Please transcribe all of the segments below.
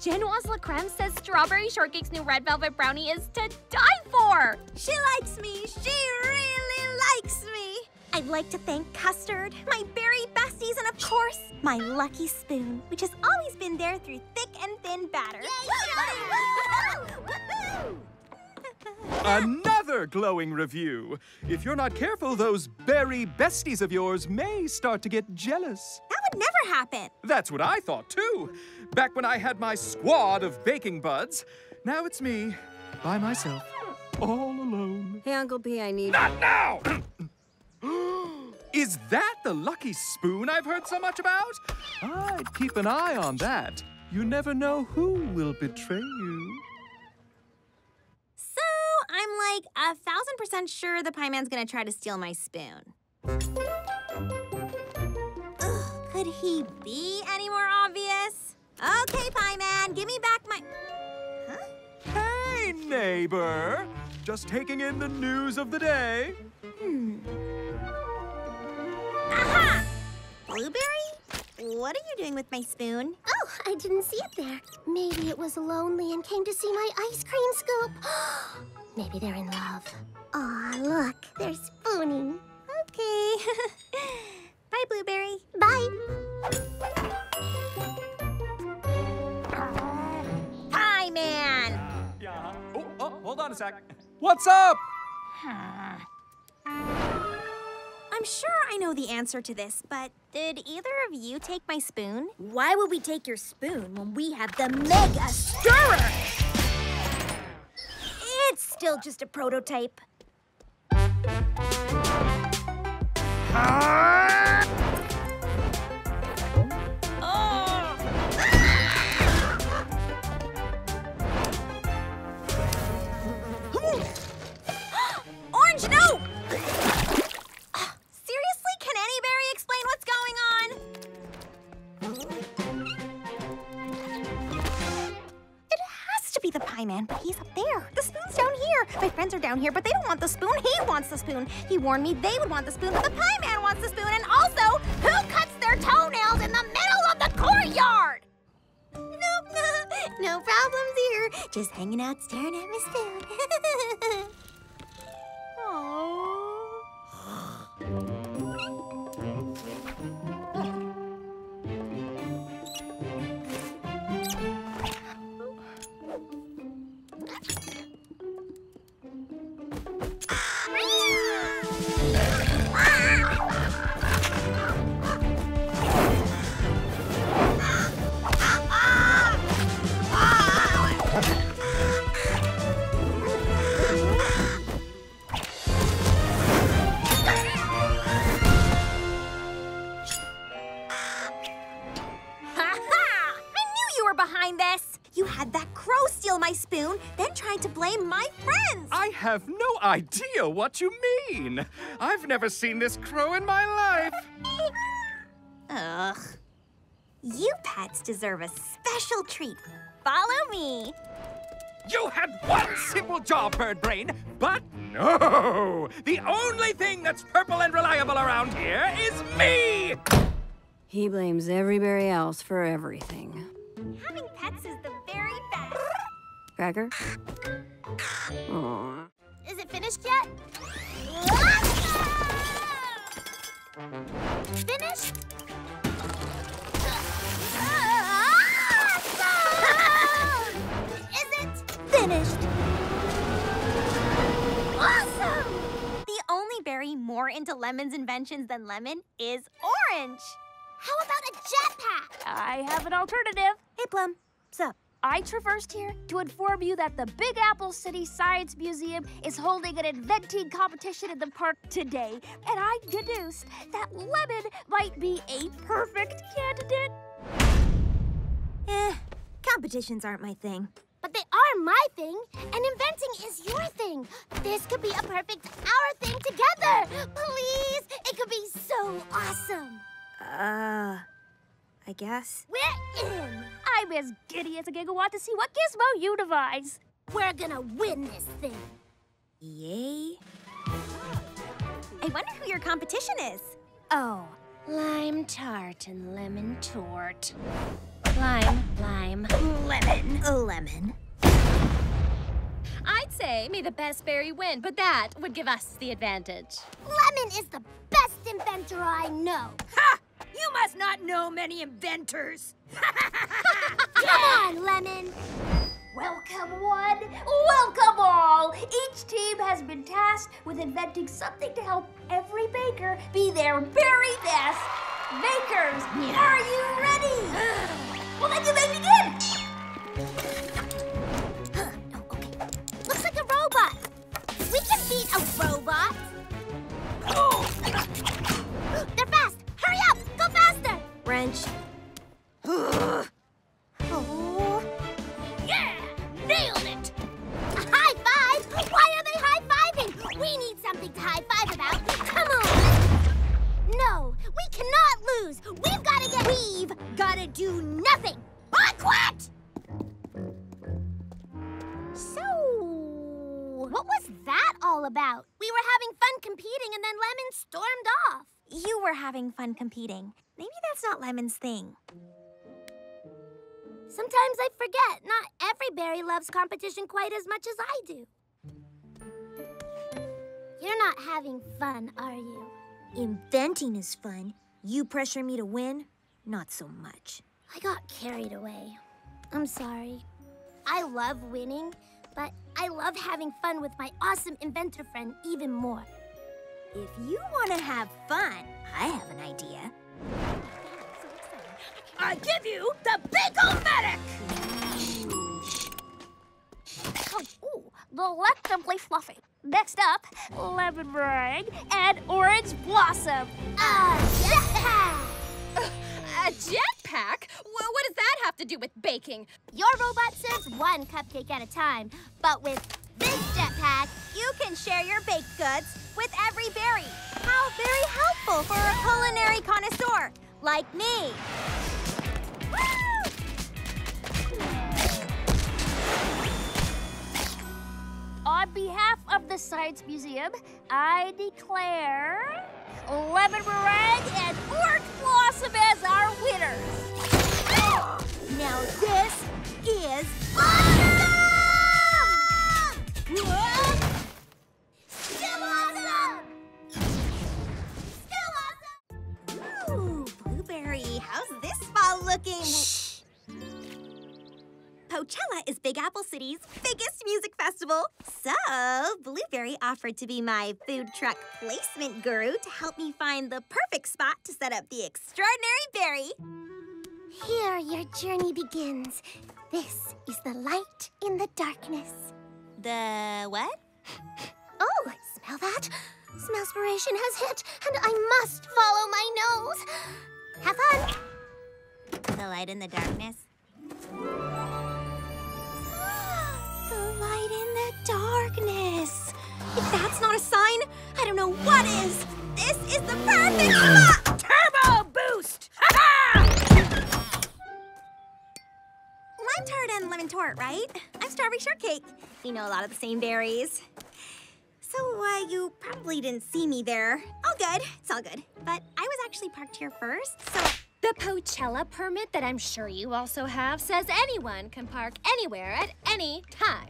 Genoise La Creme says Strawberry Shortcake's new red velvet brownie is to die for. She likes me. She really likes me. I'd like to thank Custard, my berry besties, and of course, my lucky spoon, which has always been there through thick and thin batter. Another glowing review. If you're not careful, those berry besties of yours may start to get jealous. That would never happen. That's what I thought, too. Back when I had my squad of baking buds. Now it's me, by myself, all alone. Hey, Uncle P, I need. Not now! Is that the lucky spoon I've heard so much about? I'd keep an eye on that. You never know who will betray you. So I'm like a thousand percent sure the Pie Man's gonna try to steal my spoon. Ugh, could he be any more obvious? Okay, Pie Man, give me back my. Hey, neighbor! Just taking in the news of the day. Hmm. Aha! Blueberry? What are you doing with my spoon? Oh, I didn't see it there. Maybe it was lonely and came to see my ice cream scoop. Maybe they're in love. Aw, look, they're spooning. Okay. Bye, Blueberry. Bye. Uh, Pie Man! Uh, yeah. Oh, oh, hold on a sec. What's up? I'm sure I know the answer to this, but did either of you take my spoon? Why would we take your spoon when we have the Mega Stirrer? It's still just a prototype. Man, but he's up there. The spoon's down here. My friends are down here, but they don't want the spoon. He wants the spoon. He warned me they would want the spoon, but the Pie Man wants the spoon. And also, who cuts their toenails in the middle of the courtyard? Nope, no, no problems here. Just hanging out staring at my spoon. Aww. Had that crow steal my spoon, then tried to blame my friends! I have no idea what you mean. I've never seen this crow in my life. Ugh. You pets deserve a special treat. Follow me. You had one simple job, Bird Brain, but no! The only thing that's purple and reliable around here is me! He blames everybody else for everything. Having pets is the very best. Cracker? Aw. Is it finished yet? Finished? Is it finished? Awesome! The only berry more into Lemon's inventions than Lemon is orange. How about a jetpack? I have an alternative. Hey, Plum. What's up? I traversed here to inform you that the Big Apple City Science Museum is holding an inventing competition in the park today, and I deduced that lemon might be a perfect candidate. Eh, competitions aren't my thing. But they are my thing, and inventing is your thing. This could be a perfect our thing together. Please, it could be so awesome. Uh, I guess. We're in. I'm as giddy as a gigawatt to see what gizmo you devise. We're gonna win this thing. Yay. I wonder who your competition is. Oh, lime tart and lemon tort. Lime, lime, lemon. Lemon. I'd say may the best berry win, but that would give us the advantage. Lemon is the best inventor I know. Ha! You must not know many inventors. Come on, Lemon. Welcome one, welcome all! Each team has been tasked with inventing something to help every baker be their very best. Bakers, are you ready? well, then you may begin! Huh, no, okay. Looks like a robot. We can beat a robot. They're Wrench. Oh. Yeah! Nailed it! A high five? Why are they high fiving? We need something to high five about. Come on. No, we cannot lose. We've got to get. We've got to do nothing. I quit. So, what was that all about? We were having fun competing, and then Lemon stormed off. You were having fun competing. Maybe that's not Lemon's thing. Sometimes I forget. Not every berry loves competition quite as much as I do. You're not having fun, are you? Inventing is fun. You pressure me to win? Not so much. I got carried away. I'm sorry. I love winning, but I love having fun with my awesome inventor friend even more. If you want to have fun, I have an idea. I give you the Big-O-Matic! Oh, ooh, delectably fluffy. Next up, lemon meringue and orange blossom. Ah, jetpack! A jetpack? Wh- what does that have to do with baking? Your robot serves one cupcake at a time, but with this jetpack, You can share your baked goods with every berry. How very helpful for a culinary connoisseur like me. On behalf of the Science Museum, I declare lemon meringue and orange blossom as our winners. Now this is Still looking? Coachella is Big Apple City's biggest music festival. So, Blueberry offered to be my food truck placement guru to help me find the perfect spot to set up the extraordinary berry. Here your journey begins. This is the light in the darkness. The what? Oh, I smell that? Smellspiration has hit, and I must follow my nose. Have fun. The light in the darkness. the light in the darkness. If that's not a sign, I don't know what is. This is the perfect spot. Turbo Boost! And lemon tart, right? I'm strawberry shortcake. We know a lot of the same berries. So, uh, you probably didn't see me there. All good. It's all good. But I was actually parked here first, so The Coachella permit that I'm sure you also have says anyone can park anywhere at any time.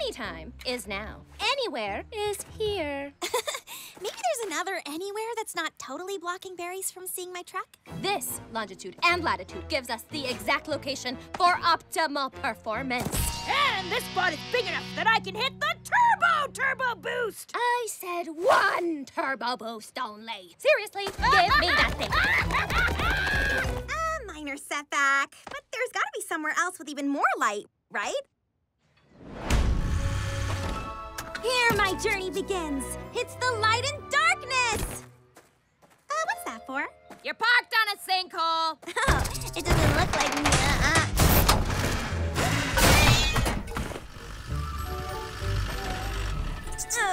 Anytime is now. Anywhere is here. maybe there's another anywhere that's not totally blocking berries from seeing my truck. This longitude and latitude gives us the exact location for optimal performance. And this spot is big enough that I can hit the Turbo Turbo Boost! I said one turbo boost only. Seriously, give me that thing. A minor setback, but there's gotta be somewhere else with even more light, right? Here my journey begins. It's the light in darkness. Uh, what's that for? You're parked on a sinkhole. Oh, it doesn't look like me. Uh-uh.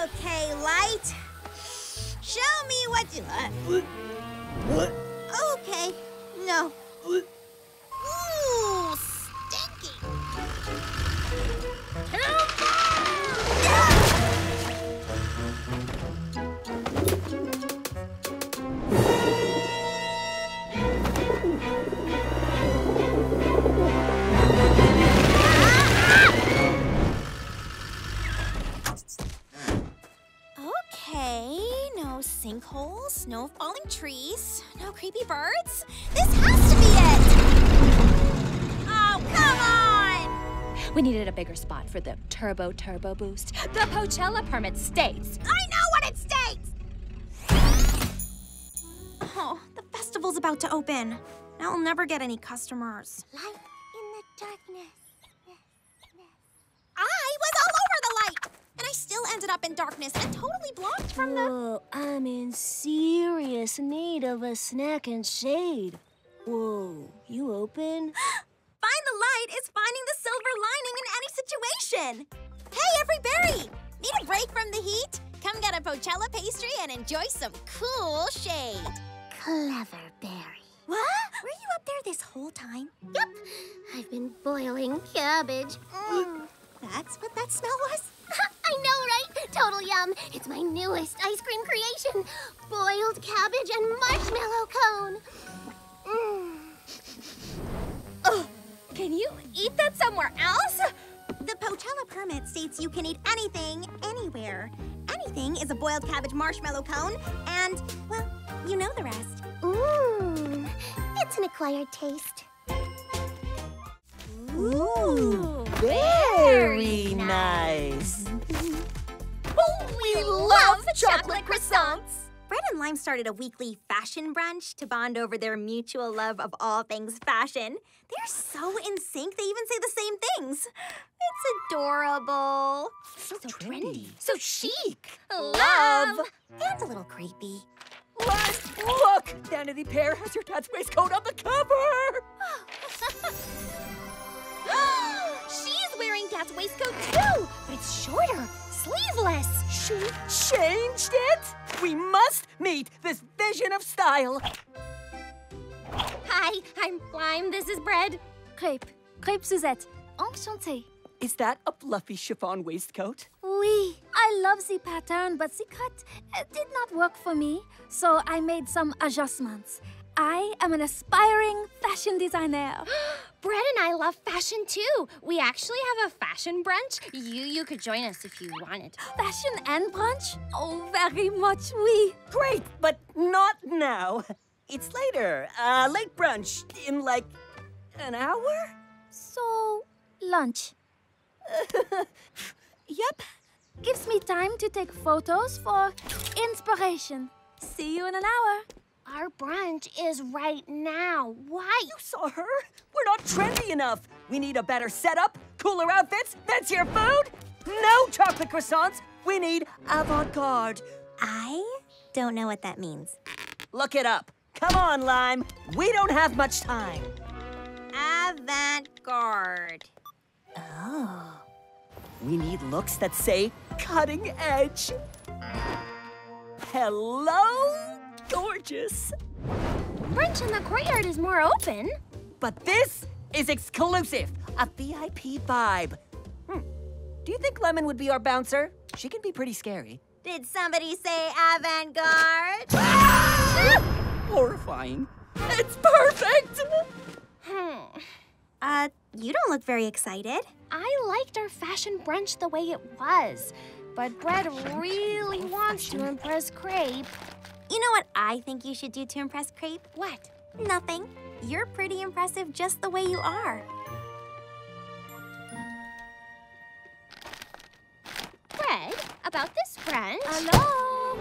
Okay, light. Show me what you. Uh, What? okay, no. Ooh, stinky. Hole, no falling trees, no creepy birds. This has to be it! Oh, come on! We needed a bigger spot for the turbo turbo boost. The Pochella permit states. I know what it states! Oh, the festival's about to open. Now I'll never get any customers. Light in the darkness. I was all over the light! And I still ended up in darkness and totally blocked from the. Whoa, I'm in serious need of a snack and shade. Whoa, you open? Find the light is finding the silver lining in any situation. Hey, every berry! Need a break from the heat? Come get a Pochella pastry and enjoy some cool shade. Clever berry. What? Were you up there this whole time? Yep, I've been boiling cabbage. Mm. That's what that smell was? I know, right? Total yum. It's my newest ice cream creation. Boiled cabbage and marshmallow cone. Mm. Oh, can you eat that somewhere else? The Pochella permit states you can eat anything, anywhere. Anything is a boiled cabbage marshmallow cone, and, well, you know the rest. Mmm, it's an acquired taste. Ooh, Very nice. Oh, we love chocolate croissants! Bread and Lime started a weekly fashion brunch to bond over their mutual love of all things fashion. They're so in sync, they even say the same things. It's adorable. So, trendy. So chic. Love! And a little creepy. What? Look! Vanity Fair has your dad's waistcoat on the cover! She's wearing Dad's waistcoat too, but it's shorter, sleeveless. She changed it? We must meet this vision of style. Hi, I'm Lime. This is Bread. Crepe. Crepe Suzette. Enchantée. Is that a fluffy chiffon waistcoat? Oui, I love the pattern, but the cut uh, did not work for me, so I made some adjustments. I am an aspiring fashion designer. Bread and I love fashion too. We actually have a fashion brunch. You you could join us if you wanted. fashion and brunch? Oh, very much, oui. Great, but not now. It's later. Uh, late brunch in like an hour? So, lunch. Yep. Gives me time to take photos for inspiration. See you in an hour. Our brunch is right now. Why? You saw her. We're not trendy enough. We need a better setup, cooler outfits, fancier food. No chocolate croissants. We need avant-garde. I don't know what that means. Look it up. Come on, Lime. We don't have much time. Avant-garde. Oh. We need looks that say cutting edge. Hello, gorgeous. Brunch in the courtyard is more open. But this is exclusive, a VIP vibe. Hmm. Do you think Lemon would be our bouncer? She can be pretty scary. Did somebody say avant-garde? Horrifying. It's perfect! Hmm. Uh, you don't look very excited. I liked our fashion brunch the way it was, but Bread really wants to impress Crepe. You know what I think you should do to impress Crepe? What? Nothing. You're pretty impressive just the way you are. Bread, about this brunch. Hello?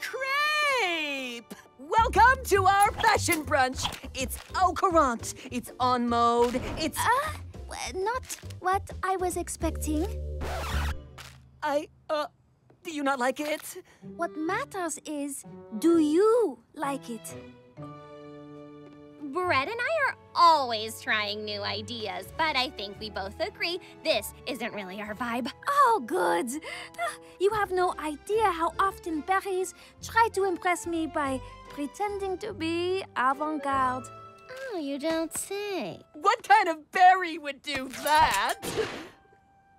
Crepe! Welcome to our fashion brunch. It's au courant. It's on mode. It's. Uh, not what I was expecting. I, uh. Do you not like it? What matters is, do you like it? Bread and I are always trying new ideas, but I think we both agree this isn't really our vibe. Oh, good. Ah, You have no idea how often berries try to impress me by pretending to be avant-garde. Oh, you don't say. What kind of berry would do that?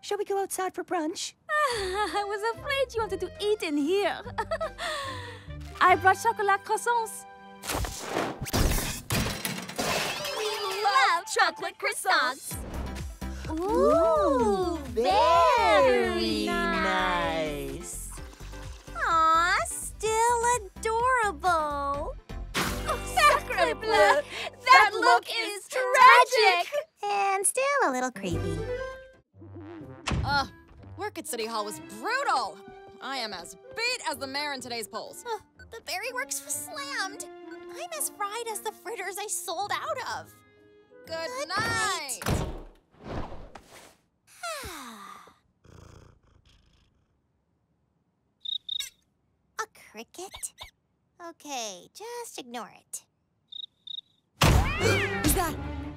Shall we go outside for brunch? Ah, I was afraid you wanted to eat in here. I brought chocolate croissants. We love chocolate croissants. Ooh, very nice. Aw, still adorable. Oh, Sacre bleu, that look is tragic. And still a little creepy. Work at City Hall was brutal. I am as beat as the mayor in today's polls. The Berry Works was slammed. I'm as fried as the fritters I sold out of. Good, Good night. A cricket? Okay, just ignore it. Is that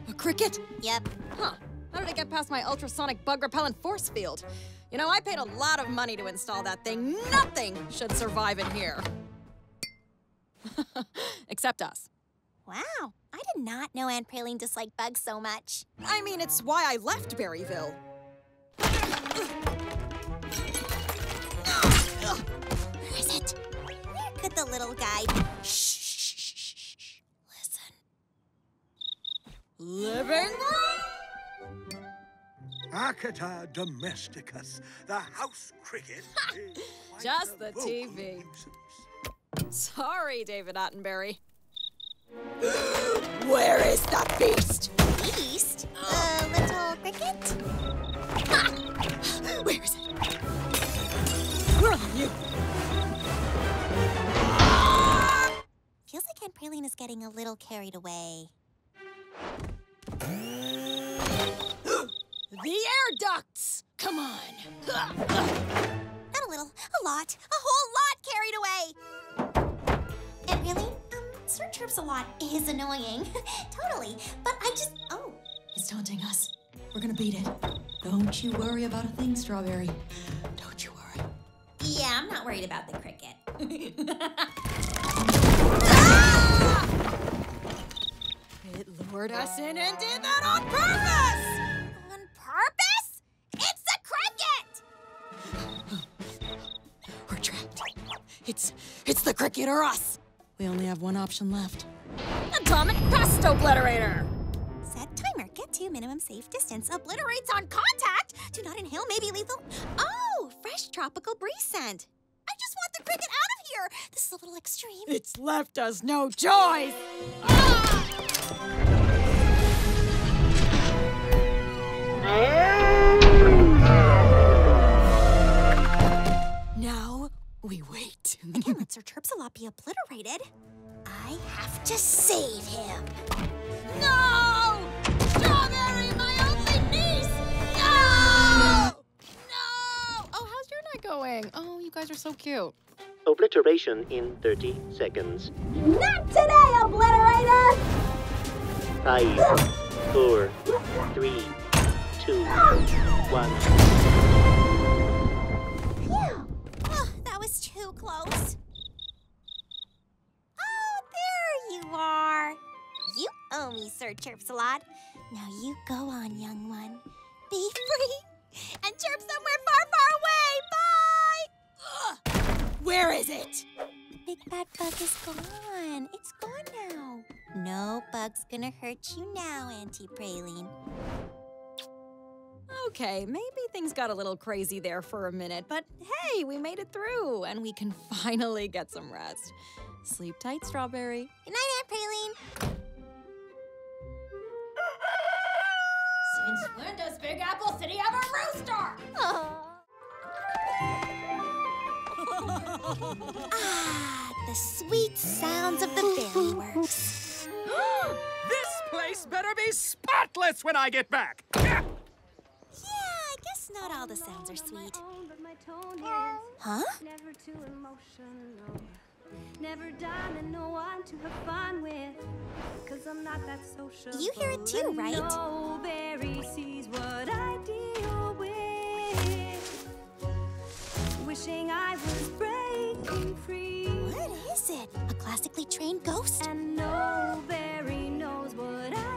a cricket? Yep. Huh. How did it get past my ultrasonic bug repellent force field? You know, I paid a lot of money to install that thing. Nothing should survive in here. Except us. Wow, I did not know Aunt Praline disliked bugs so much. I mean, it's why I left Berryville. Where is it? Where could the little guy be? Shh, shh, shh, shh, shh, shh. Listen. Living room? Acheta domesticus, the house cricket. Just the TV. nuisance. Sorry, David Attenberry. Where is that beast? Beast? A little cricket? Where is it? Where are you? Feels like Aunt Praline is getting a little carried away. The air ducts! Come on. Not a little, a lot, a whole lot carried away. Aunt Praline, um, Sir Chirps a lot is annoying. totally. But I just, oh. It's taunting us. We're gonna beat it. Don't you worry about a thing, Strawberry. Don't you worry. Yeah, I'm not worried about the cricket. It lured us in and did that on purpose! On purpose? It's a cricket! We're trapped. It's it's the cricket or us. We only have one option left. Atomic Crust Obliterator! Set timer. Get to minimum safe distance. Obliterates on contact. Do not inhale. Maybe lethal. Oh, fresh tropical breeze scent. I just want the cricket out of here. This is a little extreme. It's left us no choice! Ah! Now we wait. Can't let Sir Chirpsalot be obliterated. I have to save him. No! Strawberry, my only niece! No! No! Oh, how's your night going? Oh, you guys are so cute. Obliteration in 30 seconds. Not today, obliterator! Five, four, three, two, one. Phew. Oh, that was too close. Oh, there you are. You owe me, Sir Chirpsalot. Now you go on, young one. Be free and chirp somewhere far, far away. Bye! Where is it? The big bad bug is gone. It's gone now. No bug's gonna hurt you now, Auntie Praline. Okay, maybe things got a little crazy there for a minute, but hey, we made it through and we can finally get some rest. Sleep tight, Strawberry. Good night, Aunt Praline. Since when does Big Apple City have a rooster? Ah, the sweet sounds of the berry works. This place better be spotless when I get back. Yeah. Yeah, I guess not all the sounds are sweet. Huh? Never too emotional. Never diamond no one to have fun with. Cause I'm not that social. You hear it too, right? Nobody sees what I deal with. Wishing I was breaking free. What is it? A classically trained ghost? And nobody knows what I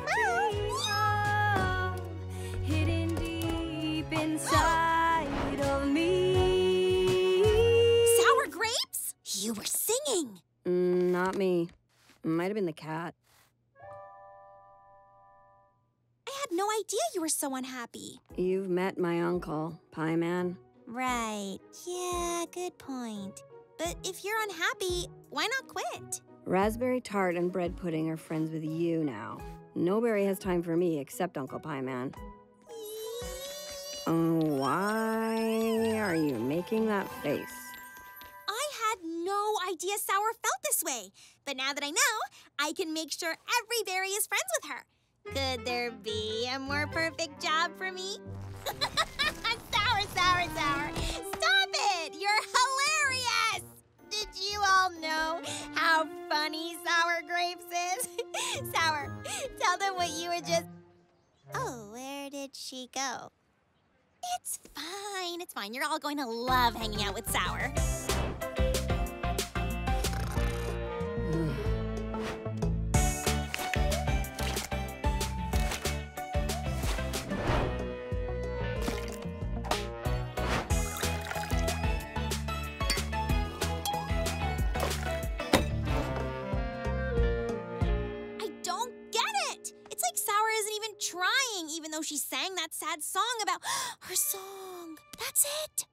singing. Mm, not me. Might have been the cat. I had no idea you were so unhappy. You've met my uncle, Pie Man. Right. Yeah, good point. But if you're unhappy, why not quit? Raspberry tart and bread pudding are friends with you now. Nobody has time for me except Uncle Pie Man. Oh, why are you making that face? No idea Sour felt this way. But now that I know, I can make sure every berry is friends with her. Could there be a more perfect job for me? sour, sour, sour. Stop it! You're hilarious! Did you all know how funny Sour Grapes is? sour, tell them what you were just. Oh, where did she go? It's fine, it's fine. You're all going to love hanging out with Sour. Even though she sang that sad song about her song. That's it.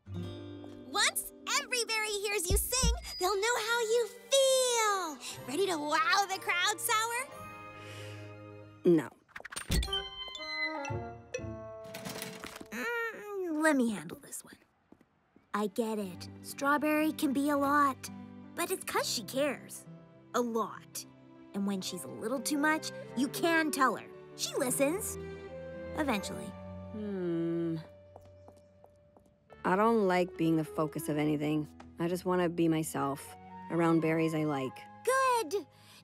Once every berry hears you sing, they'll know how you feel. Ready to wow the crowd, Sour? No. Mm, let me handle this one. I get it. Strawberry can be a lot, but it's because she cares. A lot. And when she's a little too much, you can tell her. She listens. Eventually. Hmm. I don't like being the focus of anything. I just want to be myself around berries I like. Good!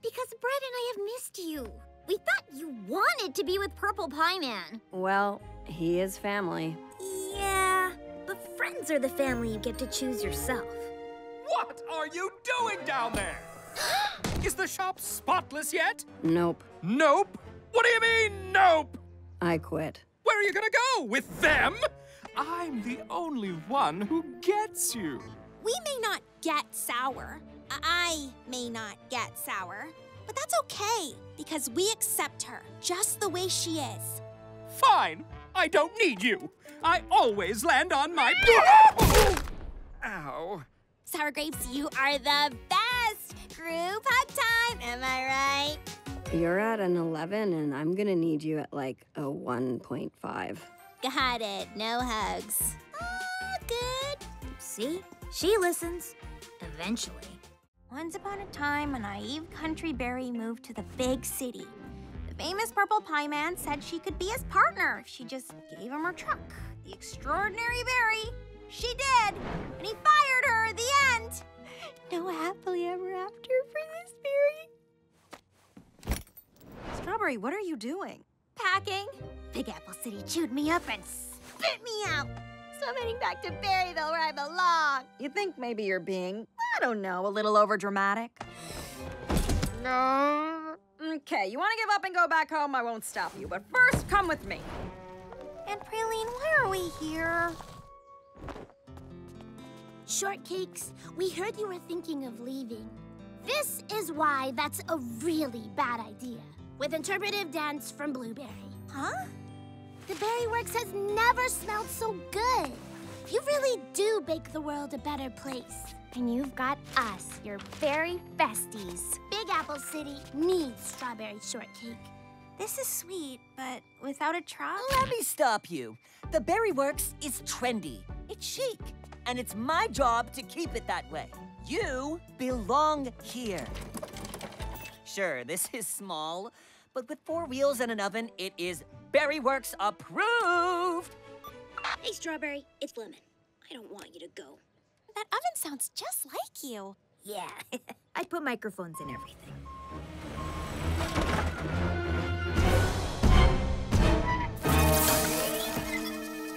Because Bread and I have missed you. We thought you wanted to be with Purple Pie Man. Well, he is family. Yeah, but friends are the family you get to choose yourself. What are you doing down there? Is the shop spotless yet? Nope. Nope. What do you mean, nope? I quit. Where are you gonna go? With them? I'm the only one who gets you. We may not get Sour. I may not get Sour. But that's okay, because we accept her just the way she is. Fine. I don't need you. I always land on my. Ow. Sour Grapes, you are the best! Group hug time, am I right? You're at an 11, and I'm gonna need you at like a 1.5. Got it, no hugs. Ah, good. See? She listens. Eventually. Once upon a time, a naive country berry moved to the big city. The famous Purple Pie Man said she could be his partner if she just gave him her truck. The extraordinary berry. She did, and he fired her at the end. No happily ever after for. Strawberry, what are you doing? Packing. Big Apple City chewed me up and spit me out. So I'm heading back to Berryville where I belong. You think maybe you're being, I don't know, a little overdramatic? No. Okay, you want to give up and go back home? I won't stop you. But first, come with me. Aunt Praline, why are we here? Shortcakes, we heard you were thinking of leaving. This is why that's a really bad idea. With interpretive dance from Blueberry. Huh? The Berry Works has never smelled so good. You really do make the world a better place. And you've got us, your berry besties. Big Apple City needs strawberry shortcake. This is sweet, but without a truck? Let me stop you. The Berry Works is trendy. It's chic. And it's my job to keep it that way. You belong here. Sure, this is small, but with four wheels and an oven, it is Berry Works approved. Hey, Strawberry, it's Lemon. I don't want you to go. That oven sounds just like you. Yeah, I put microphones in everything.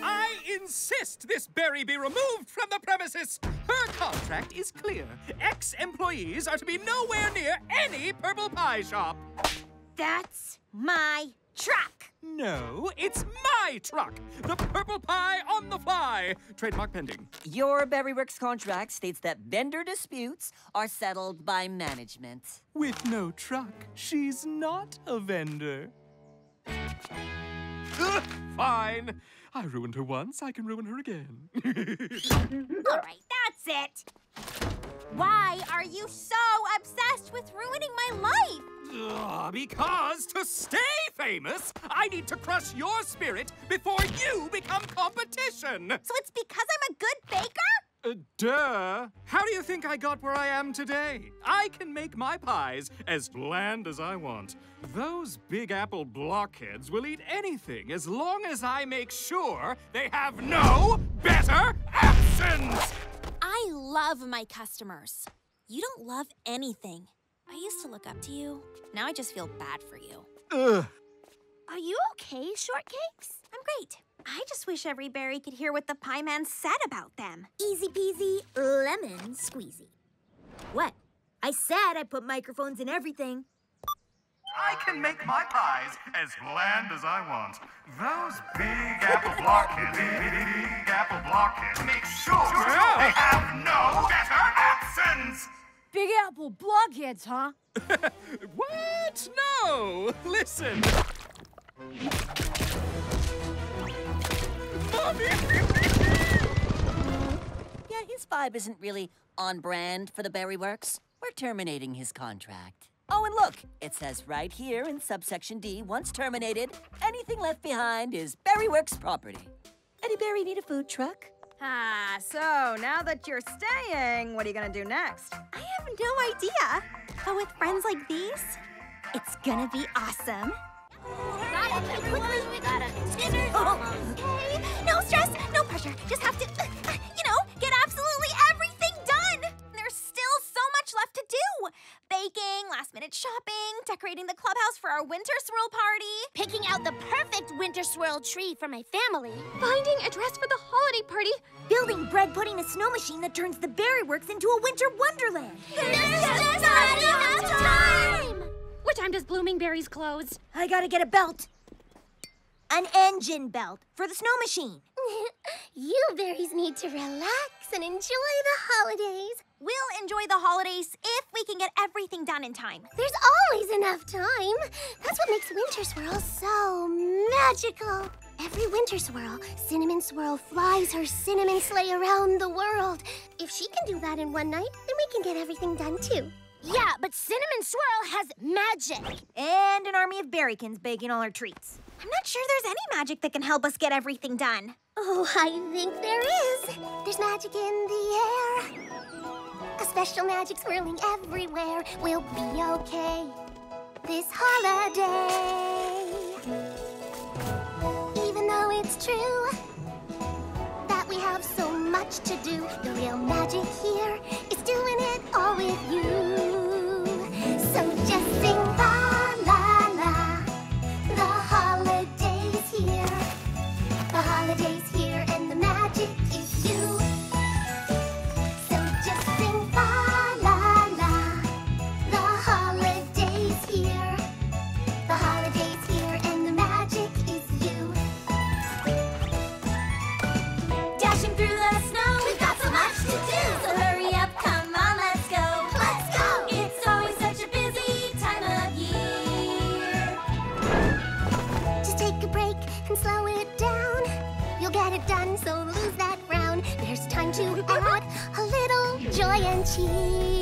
I insist this berry be removed from the premises. Her contract is clear. Ex-employees are to be nowhere near any purple pie shop. That's my truck. No, it's my truck. The purple pie on the fly. Trademark pending. Your Berry Works contract states that vendor disputes are settled by management. With no truck, she's not a vendor. Ugh, Fine. I ruined her once, I can ruin her again. All right, that's it. Why are you so obsessed with ruining my life? Ugh, because to stay famous, I need to crush your spirit before you become competition. So it's because I'm a good baker? Uh, duh. How do you think I got where I am today? I can make my pies as bland as I want. Those Big Apple blockheads will eat anything as long as I make sure they have no better options! I love my customers. You don't love anything. I used to look up to you. Now I just feel bad for you. Ugh. Are you okay, Shortcakes? I'm great. I just wish every berry could hear what the pie man said about them. Easy peasy, lemon squeezy. What? I said I put microphones in everything. I can make my pies as bland as I want. Those big apple blockheads, big, big apple blockheads, make sure they have no better options. Big Apple blockheads, huh? What? No! Listen! Mommy! Yeah, his vibe isn't really on brand for the Berry Works. We're terminating his contract. Oh, and look, it says right here in subsection D, once terminated, anything left behind is Berryworks property. Any berry need a food truck? Ah, so now that you're staying, what are you gonna do next? I have no idea. But with friends like these, it's gonna be awesome. Okay, no stress, no pressure. Just have to, know, get last minute shopping, decorating the clubhouse for our winter swirl party. Picking out the perfect winter swirl tree for my family. Finding a dress for the holiday party. Building bread pudding a snow machine that turns the Berry Works into a winter wonderland. There's just not enough time! What time does Blooming Berries close? I gotta get a belt. An engine belt for the snow machine. you berries need to relax and enjoy the holidays. We'll enjoy the holidays if we can get everything done in time. There's always enough time. That's what makes Winter Swirl so magical. Every Winter Swirl, Cinnamon Swirl flies her cinnamon sleigh around the world. If she can do that in one night, then we can get everything done too. Yeah, but Cinnamon Swirl has magic. And an army of berrykins baking all our treats. I'm not sure there's any magic that can help us get everything done. Oh, I think there is. There's magic in the air. A special magic swirling everywhere. We'll be okay this holiday. Even though it's true that we have so much to do, the real magic here is doing it all with you. So just sing la la la. The holidays here. The holidays 心。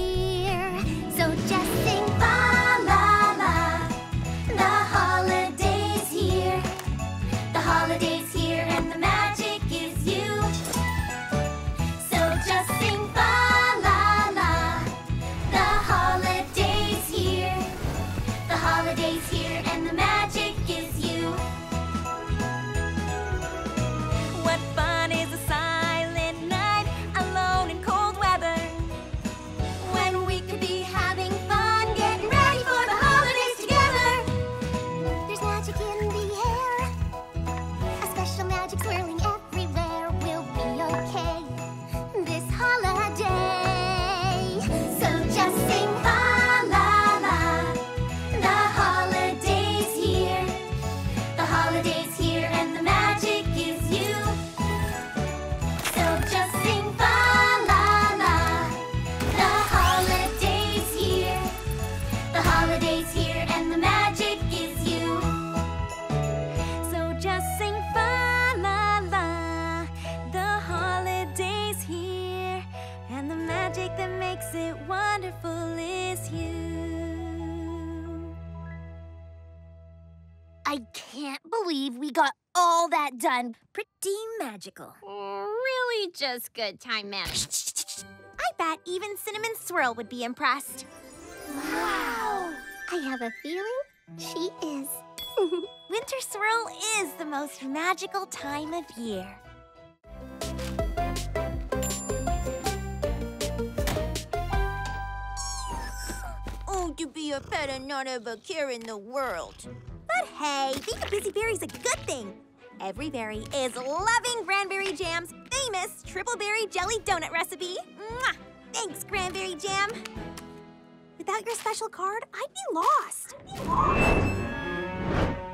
Believe we got all that done. Pretty magical. Really just good time management. I bet even Cinnamon Swirl would be impressed. Wow. I have a feeling she is. Winter Swirl is the most magical time of year. Oh, to be a pet and not have a care in the world. But hey, being a busy berry's a good thing. Every berry is loving Granberry Jam's famous triple berry jelly donut recipe. Mwah! Thanks, Granberry Jam. Without your special card, I'd be lost.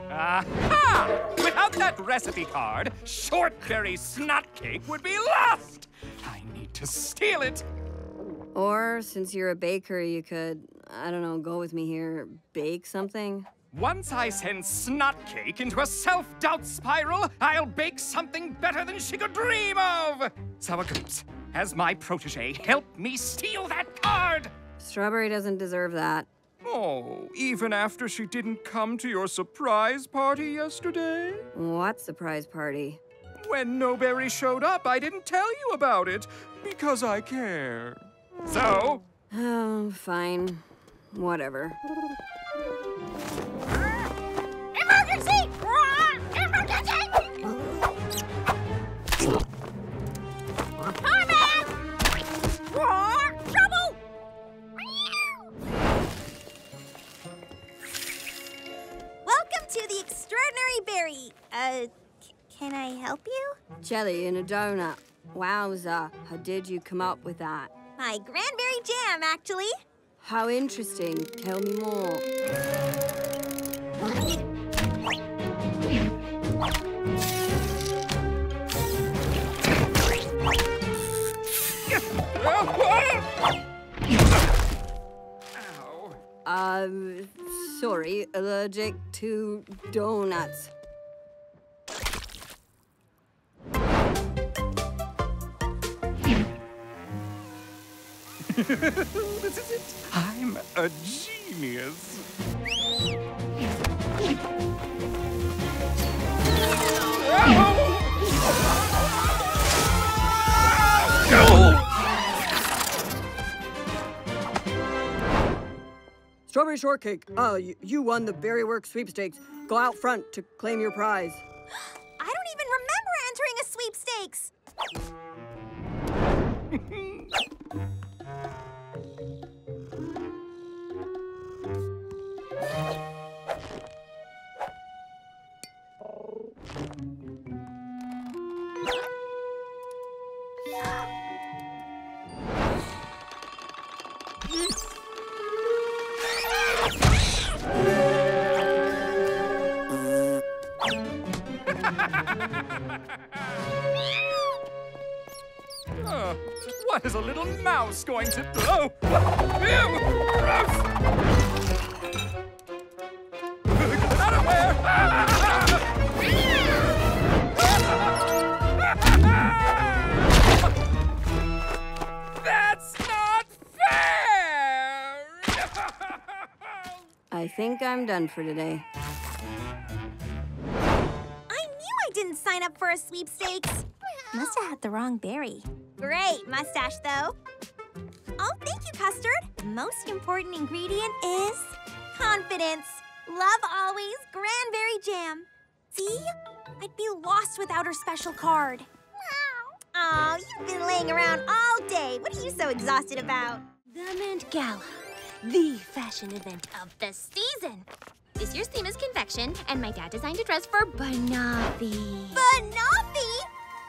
Aha! Without that recipe card, Shortberry Snot Cake would be lost! I need to steal it! Or since you're a baker, you could, I don't know, go with me here, bake something? Once I send Snot Cake into a self-doubt spiral, I'll bake something better than she could dream of! Sour Grapes, has my protege helped me steal that card! Strawberry doesn't deserve that. Oh, even after she didn't come to your surprise party yesterday? What surprise party? When Noberry showed up, I didn't tell you about it, because I care. So? Oh, fine. Whatever. Extraordinary Berry. Uh, can I help you? Jelly in a donut. Wowza, how did you come up with that? My Granberry Jam, actually. How interesting. Tell me more. Um, sorry, allergic to donuts. This is it. I'm a genius. Strawberry shortcake. Uh, y- you won the Berry Works sweepstakes. Go out front to claim your prize. I don't even remember entering a sweepstakes. Uh, what is a little mouse going to Oh! I think I'm done for today. I knew I didn't sign up for a sweepstakes. Must have had the wrong berry. Great mustache, though. Oh, thank you, Custard. Most important ingredient is confidence. Love always, Granberry Jam. See? I'd be lost without her special card. Wow. Oh, you've been laying around all day. What are you so exhausted about? The Mint Gala, the fashion event of the season. This year's theme is confection, and my dad designed a dress for Banoffee. Banoffee!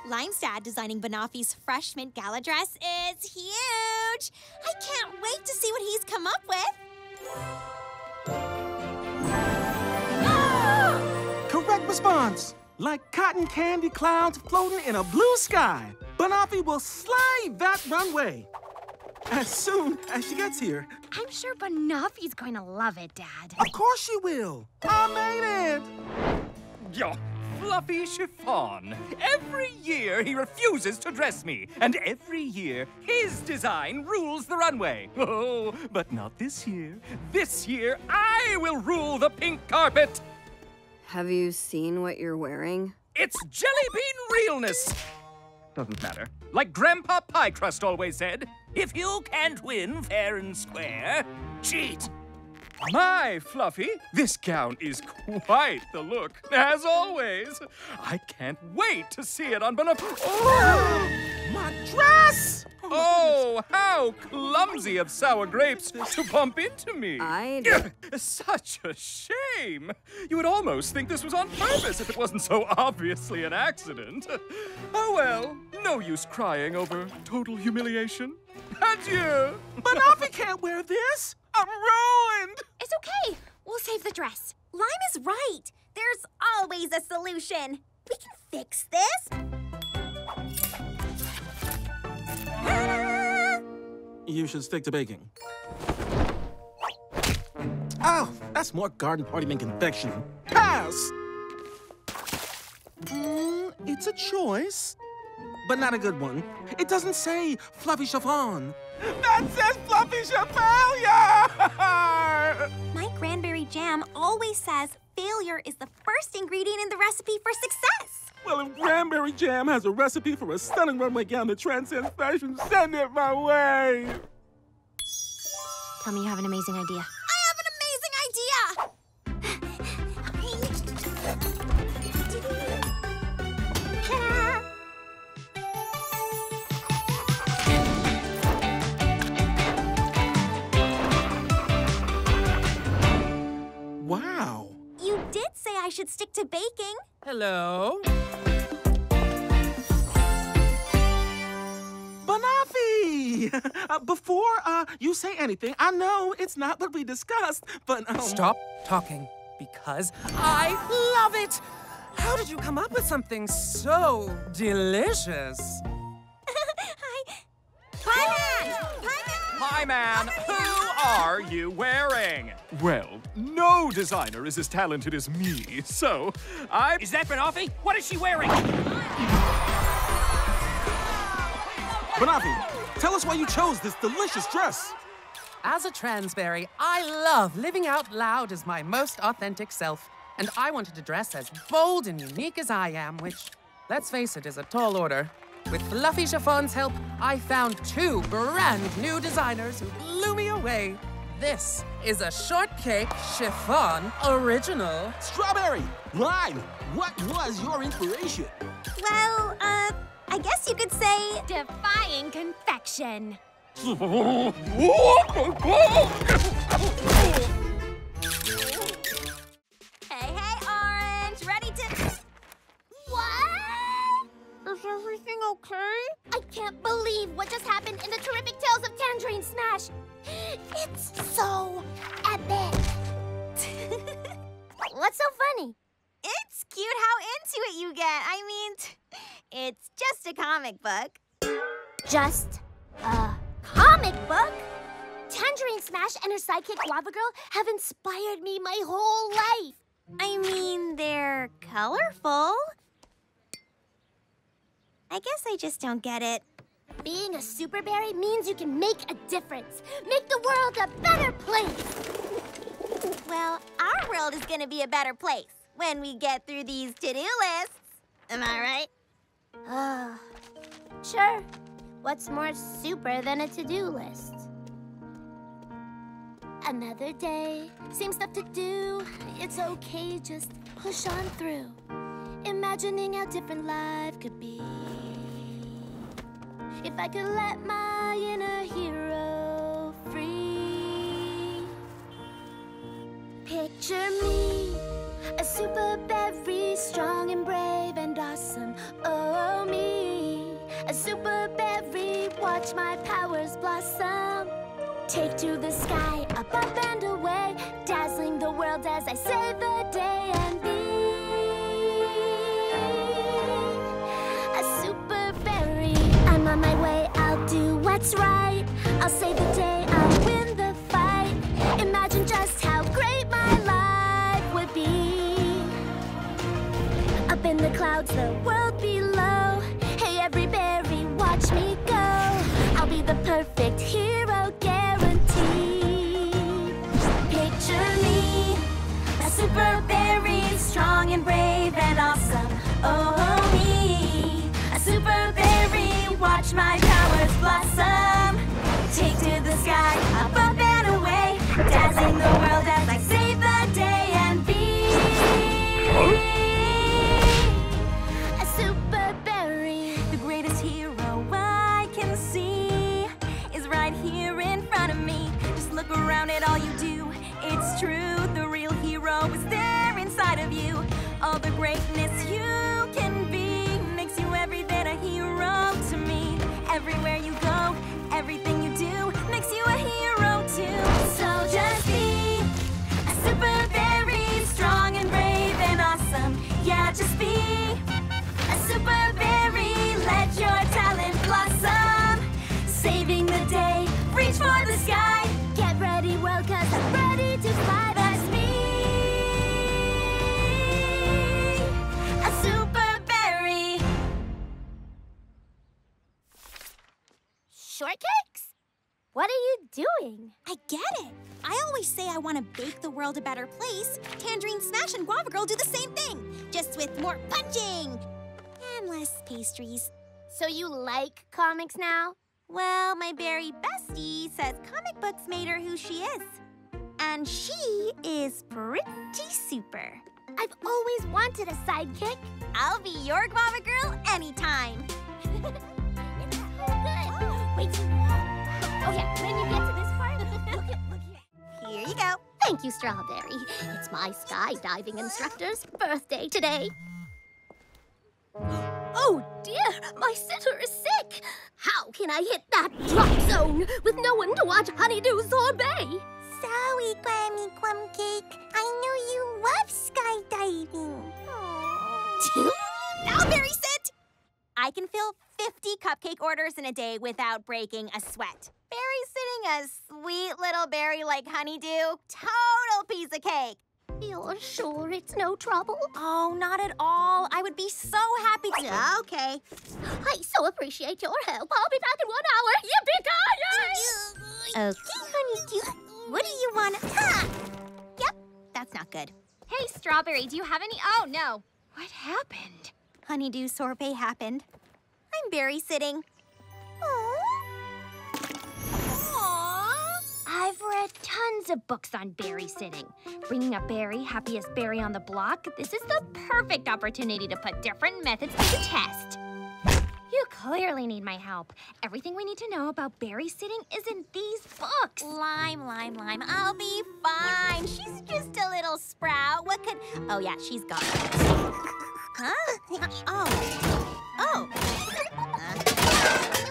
Lime's dad designing Banoffee's fresh mint gala dress is huge! I can't wait to see what he's come up with. Response. Like cotton candy clouds floating in a blue sky, Banoffee will slide that runway. As soon as she gets here, I'm sure Banoffee's going to love it, Dad. of course she will. I made it. Yo, fluffy chiffon. Every year he refuses to dress me, and every year his design rules the runway. Oh, but not this year. This year I will rule the pink carpet. Have you seen what you're wearing? It's jelly bean realness! Doesn't matter. Like Grandpa Pie Crust always said, if you can't win fair and square, cheat! My Fluffy, this gown is quite the look, as always. I can't wait to see it on Bonif- Oh! My dress! Oh, how clumsy of sour grapes to bump into me. I. Such a shame. You would almost think this was on purpose if it wasn't so obviously an accident. Oh well, no use crying over total humiliation. Adieu. Banoffee can't wear this. I'm ruined. It's okay. We'll save the dress. Lime is right. There's always a solution. We can fix this. You should stick to baking. Oh, that's more garden party than confection. Pass! Mm, it's a choice, but not a good one. It doesn't say fluffy chiffon. That says fluffy chiffon! My Granberry Jam always says failure is the first ingredient in the recipe for success. Well, if Granberry Jam has a recipe for a stunning runway gown that transcends fashion, send it my way. Tell me you have an amazing idea. I have an amazing idea! Wow. You did say I should stick to baking. Hello? Banoffee! uh, before uh, you say anything, I know it's not what we discussed, but um... Stop talking, because I love it! How did you come up with something so delicious? Hi, man. Who are you wearing? Well, no designer is as talented as me, so I. Is that Banoffee? What is she wearing? Banoffee, tell us why you chose this delicious dress. As a transberry, I love living out loud as my most authentic self. And I wanted to dress as bold and unique as I am, which, let's face it, is a tall order. With Fluffy Chiffon's help, I found two brand new designers who blew me away. This is a shortcake chiffon original. Strawberry, lime, what was your inspiration? Well, uh, I guess you could say defying confection. Hey, hey, Orange, ready to. What? Is everything okay? I can't believe what just happened in the Terrific Tales of Tangerine Smash. It's so epic. What's so funny? It's cute how into it you get. I mean, it's just a comic book. Just a comic book? Tangerine Smash and her sidekick Guava Girl have inspired me my whole life. I mean, they're colorful. I guess I just don't get it. Being a super berry means you can make a difference. Make the world a better place. Well, our world is gonna be a better place when we get through these to-do lists. Am I right? Ah, sure. What's more super than a to-do list? Another day, same stuff to do. It's okay, just push on through. Imagining how different life could be. If I could let my inner hero free. Picture me, a super berry, strong and brave and awesome. Oh, me, a super berry, watch my powers blossom. Take to the sky, up, up and away, dazzling the world as I save the day right. I'll save the day I win the fight. Imagine just how great my life would be. Up in the clouds, the world below. Hey, every berry, watch me go. I'll be the perfect hero, guaranteed. Picture me, a super berry, strong and brave and awesome. Oh, me, a super berry, watch my blossom. Take to the sky, up, up and away, dazzling the world as I save the day and be a super berry. The greatest hero I can see is right here in front of me. Just look around at all you do. It's true, the real hero is there inside of you. All the greatness you Everywhere you go, everything you do makes you a hero too. So just be a super very strong and brave and awesome. Yeah, just be a super berry. Let your talent blossom. Saving the day, reach for the sky. Get ready, world, cause I'm ready to fly. Shortcakes? What are you doing? I get it. I always say I want to bake the world a better place. Tangerine Smash and Guava Girl do the same thing, just with more punching and less pastries. So you like comics now? Well, my berry bestie says comic books made her who she is. And she is pretty super. I've always wanted a sidekick. I'll be your Guava Girl anytime. Wait. Oh yeah, when you get to this part, look at, look here. Here you go. Thank you, Strawberry. It's my skydiving instructor's birthday today. Oh dear, my sitter is sick. How can I hit that drop zone with no one to watch Honeydew Sorbet? Sorry, Grammy Plumcake. I know you love skydiving. now, Berry Sit! I can fill 50 cupcake orders in a day without breaking a sweat. Berry sitting a sweet little berry like Honeydew. Total piece of cake. You're sure it's no trouble? Oh, not at all. I would be so happy to. Okay. I so appreciate your help. I'll be back in one hour. Yippee-ki-yay! Okay, Honeydew. What do you want? Ha! Yep, that's not good. Hey, Strawberry, do you have any? Oh, no. What happened? Honeydew sorbet happened. I'm berry sitting. I've read tons of books on berry sitting. Bringing a berry, happiest berry on the block, this is the perfect opportunity to put different methods to the test. You clearly need my help. Everything we need to know about berry sitting is in these books. Lime, lime, lime. I'll be fine. She's just a little sprout. What could. Oh, yeah, she's gone. Huh? Oh. Oh.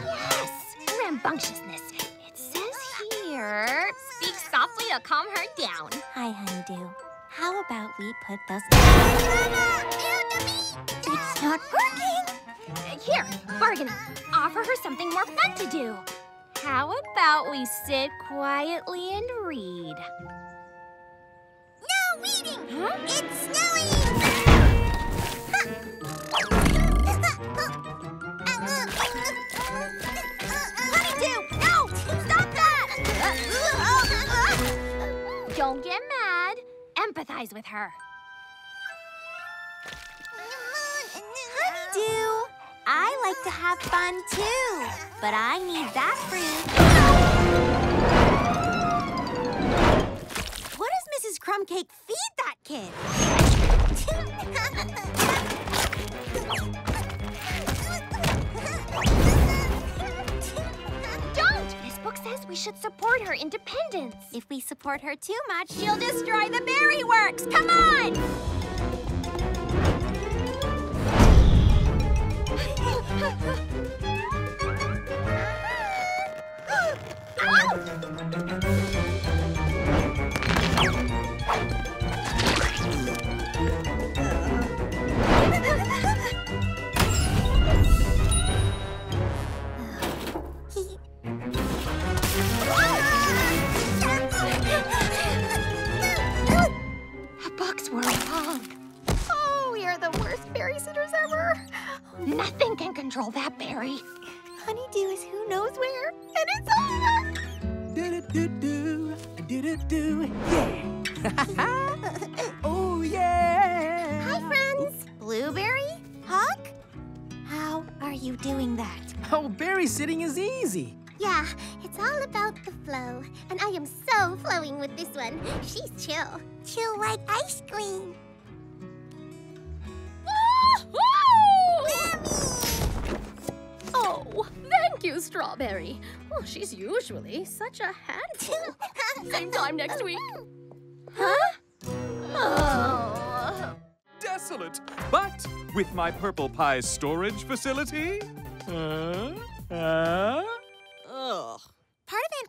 Yes! Rambunctiousness. It says here, speak softly to calm her down. Hi, Honeydew. How about we put those. It's not working. Uh, Here, bargaining. Offer her something more fun to do. How about we sit quietly and read? No reading! Huh? It's snowing! Don't get mad. Empathize with her. Honeydew! I like to have fun too, but I need that fruit. What does Mrs. Crumbcake feed that kid? Don't! This book says we should support her independence. If we support her too much, she'll destroy the berry works. Come on! The ah! Were wrong. Oh, we are the worst berry sitters ever. Nothing can control that berry. Honeydew is who knows where, and it's over. Do-do-do-do, do-do-do, yeah. oh, yeah. Hi, friends. Blueberry? Huck? How are you doing that? Oh, berry sitting is easy. Yeah, it's all about the flow. And I am so flowing with this one. She's chill. Chill like ice cream. Oh, thank you, Strawberry. Well, she's usually such a handful. Same time next week. Huh? Oh. Desolate, but with my purple pie storage facility. Uh, uh, Ugh.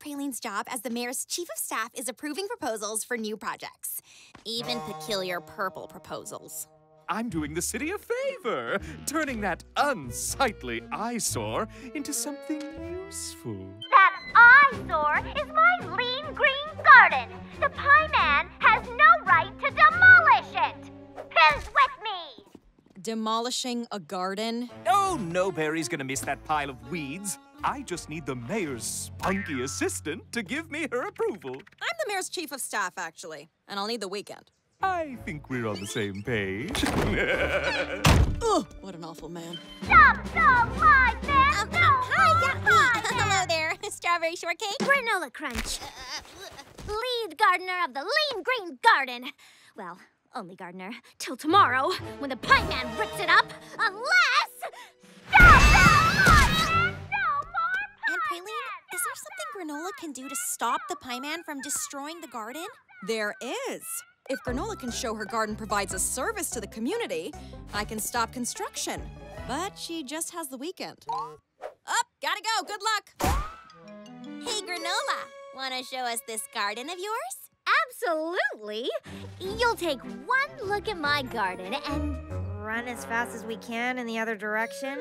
Aunt Praline's job as the mayor's chief of staff is approving proposals for new projects, even peculiar purple proposals. I'm doing the city a favor, turning that unsightly eyesore into something useful. That eyesore is my lean green garden. The Pie Man has no right to demolish it. Who's with me? Demolishing a garden? Oh, no Barry's gonna miss that pile of weeds. I just need the mayor's spunky assistant to give me her approval. I'm the mayor's chief of staff, actually, and I'll need the weekend. I think we're on the same page. Ugh, what an awful man. Stop the lie, man! Um, hi, yeah, me. Hello there, strawberry shortcake. Granola Crunch. Lead gardener of the Lean Green Garden. Well, only gardener. Till tomorrow, when the Pie Man rips it up. Unless. Aunt Praline, is there something Granola can do to stop the Pie Man from destroying the garden? There is. If Granola can show her garden provides a service to the community, I can stop construction. But she just has the weekend. Up, gotta go. Good luck. Hey, Granola, want to show us this garden of yours? Absolutely. You'll take one look at my garden and. Run as fast as we can in the other direction.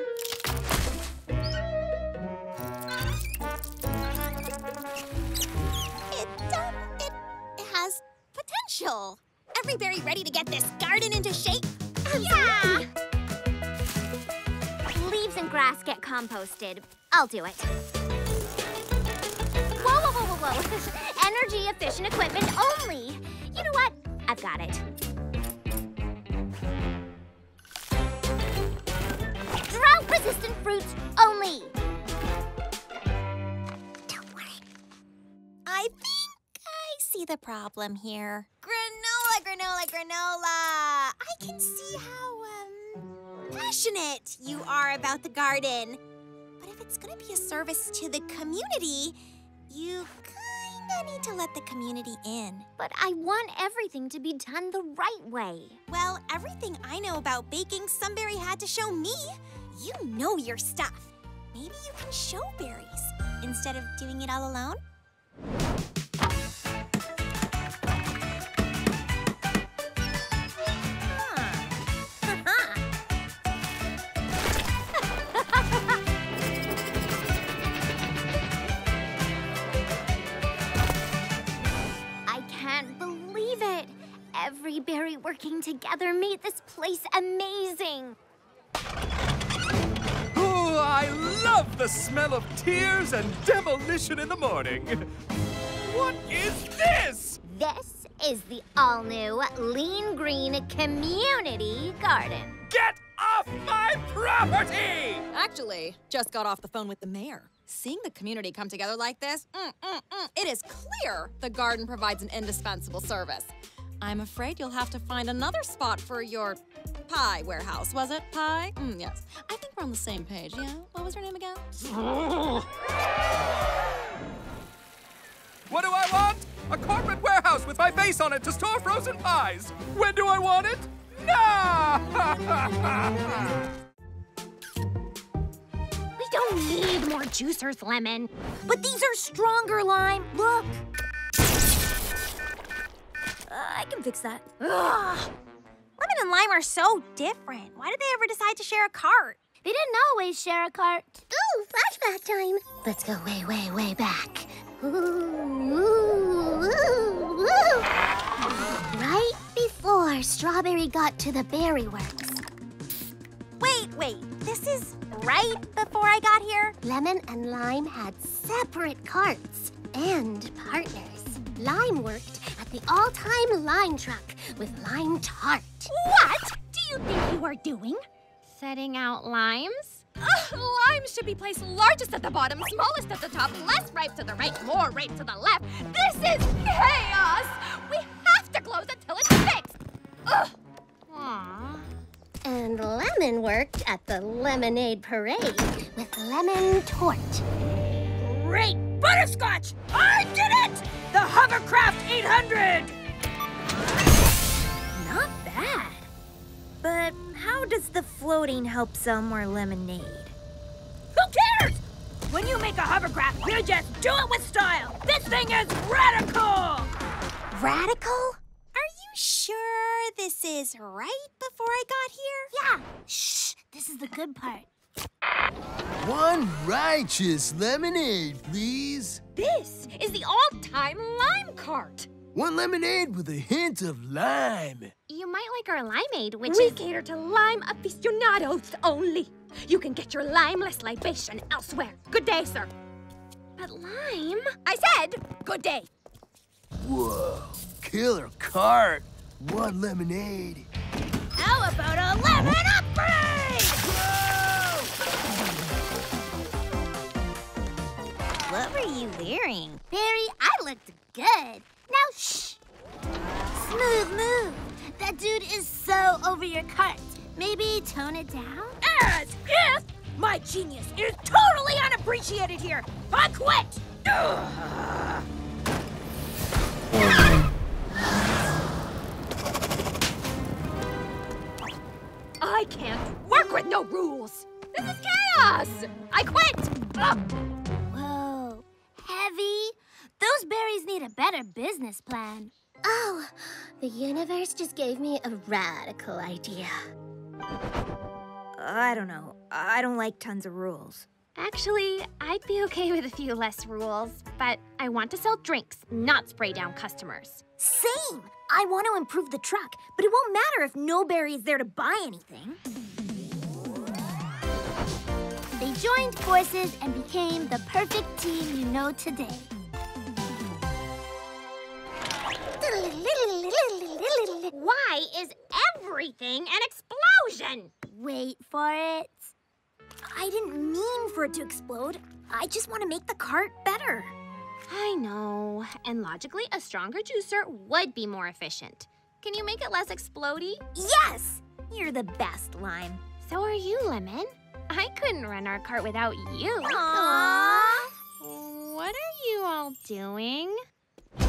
Potential. Every berry ready to get this garden into shape? Yeah! Leaves and grass get composted. I'll do it. Whoa, whoa, whoa, whoa, whoa. Energy efficient equipment only. You know what? I've got it. Drought resistant fruits only. I think I see the problem here. Granola, granola, granola! I can see how, um, passionate you are about the garden. But if it's gonna be a service to the community, you kinda need to let the community in. But I want everything to be done the right way. Well, everything I know about baking, Sunberry had to show me. You know your stuff. Maybe you can show berries instead of doing it all alone? Every berry working together made this place amazing. Oh, I love the smell of tears and demolition in the morning. What is this? This is the all new Lean Green Community Garden. Get off my property! Actually, just got off the phone with the mayor. Seeing the community come together like this, mm, mm, mm, it is clear the garden provides an indispensable service. I'm afraid you'll have to find another spot for your pie warehouse, was it? Pie? Mm, yes. I think we're on the same page, yeah? What was her name again? What do I want? A corporate warehouse with my face on it to store frozen pies. When do I want it? Now! We don't need more juicers, Lemon. But these are stronger, Lime. Look. Uh, I can fix that. Ugh. Lemon and Lime are so different. Why did they ever decide to share a cart? They didn't always share a cart. Ooh, flashback time. Let's go way, way, way back. Ooh, ooh, ooh, ooh. Right before Strawberry got to the Berry Works. Wait, wait. This is right before I got here? Lemon and Lime had separate carts and partners. Lime worked the all-time lime truck with lime tart. What do you think you are doing? Setting out limes? Ugh, limes should be placed largest at the bottom, smallest at the top, less ripe to the right, more ripe to the left. This is chaos! We have to close until it's fixed! Ugh. Aww. And Lemon worked at the Lemonade Parade with lemon tort. Great Butterscotch! I did it! The Hovercraft 800! Not bad. But how does the floating help sell more lemonade? Who cares? When you make a hovercraft, you just do it with style. This thing is radical! Radical? Are you sure this is right before I got here? Yeah. Shh. This is the good part. One righteous lemonade, please. This is the all-time lime cart. One lemonade with a hint of lime. You might like our limeade, which we is... cater to lime aficionados only. You can get your limeless libation elsewhere. Good day, sir. But lime? I said good day. Whoa, killer cart. One lemonade. How about a lemon upgrade? What were you wearing? Barry, I looked good. Now, shh. Smooth move. That dude is so over your cart. Maybe tone it down? As if my genius is totally unappreciated here. I quit. I can't work with no rules. This is chaos. I quit. Whoa. Heavy? Those berries need a better business plan. Oh, the universe just gave me a radical idea. I don't know. I don't like tons of rules. Actually, I'd be okay with a few less rules, but I want to sell drinks, not spray down customers. Same! I want to improve the truck, but it won't matter if no berry is there to buy anything. Joined forces and became the perfect team you know today. Why is everything an explosion? Wait for it. I didn't mean for it to explode. I just want to make the cart better. I know. And logically, a stronger juicer would be more efficient. Can you make it less explodey? Yes! You're the best, Lime. So are you, Lemon. I couldn't run our cart without you. Aww. What are you all doing?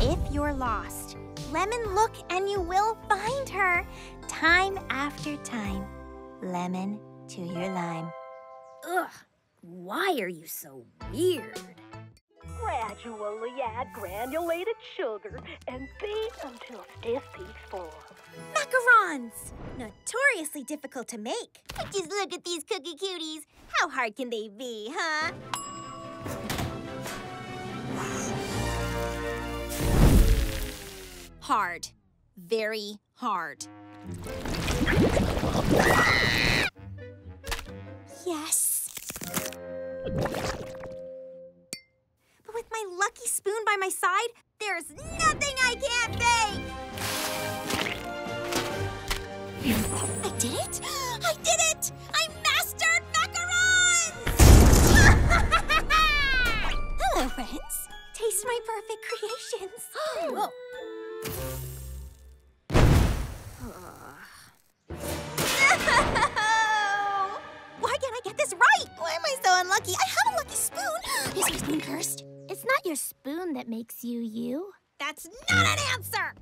If you're lost, Lemon, look and you will find her. Time after time. Lemon to your lime. Ugh, why are you so weird? Gradually add granulated sugar and beat until stiff peaks form. Macarons! Notoriously difficult to make. Just look at these cookie cuties. How hard can they be, huh? Hard. Very hard. Yes. But with my lucky spoon by my side, there's nothing I can't bake! I did it! I did it! I mastered macarons! Hello, friends. Taste my perfect creations. Whoa. No! Why can't I get this right? Why am I so unlucky? I have a lucky spoon. Is my spoon cursed? It's not your spoon that makes you you. That's not an answer!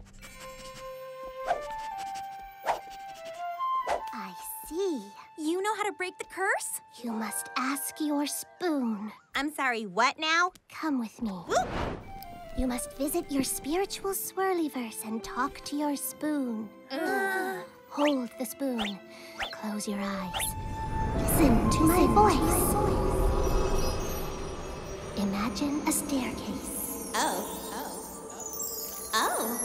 I see. You know how to break the curse? You must ask your spoon. I'm sorry, what now? Come with me. You must visit your spiritual swirlyverse and talk to your spoon. Hold the spoon. Close your eyes. Listen to my voice. Imagine a staircase. Oh. Oh. Oh.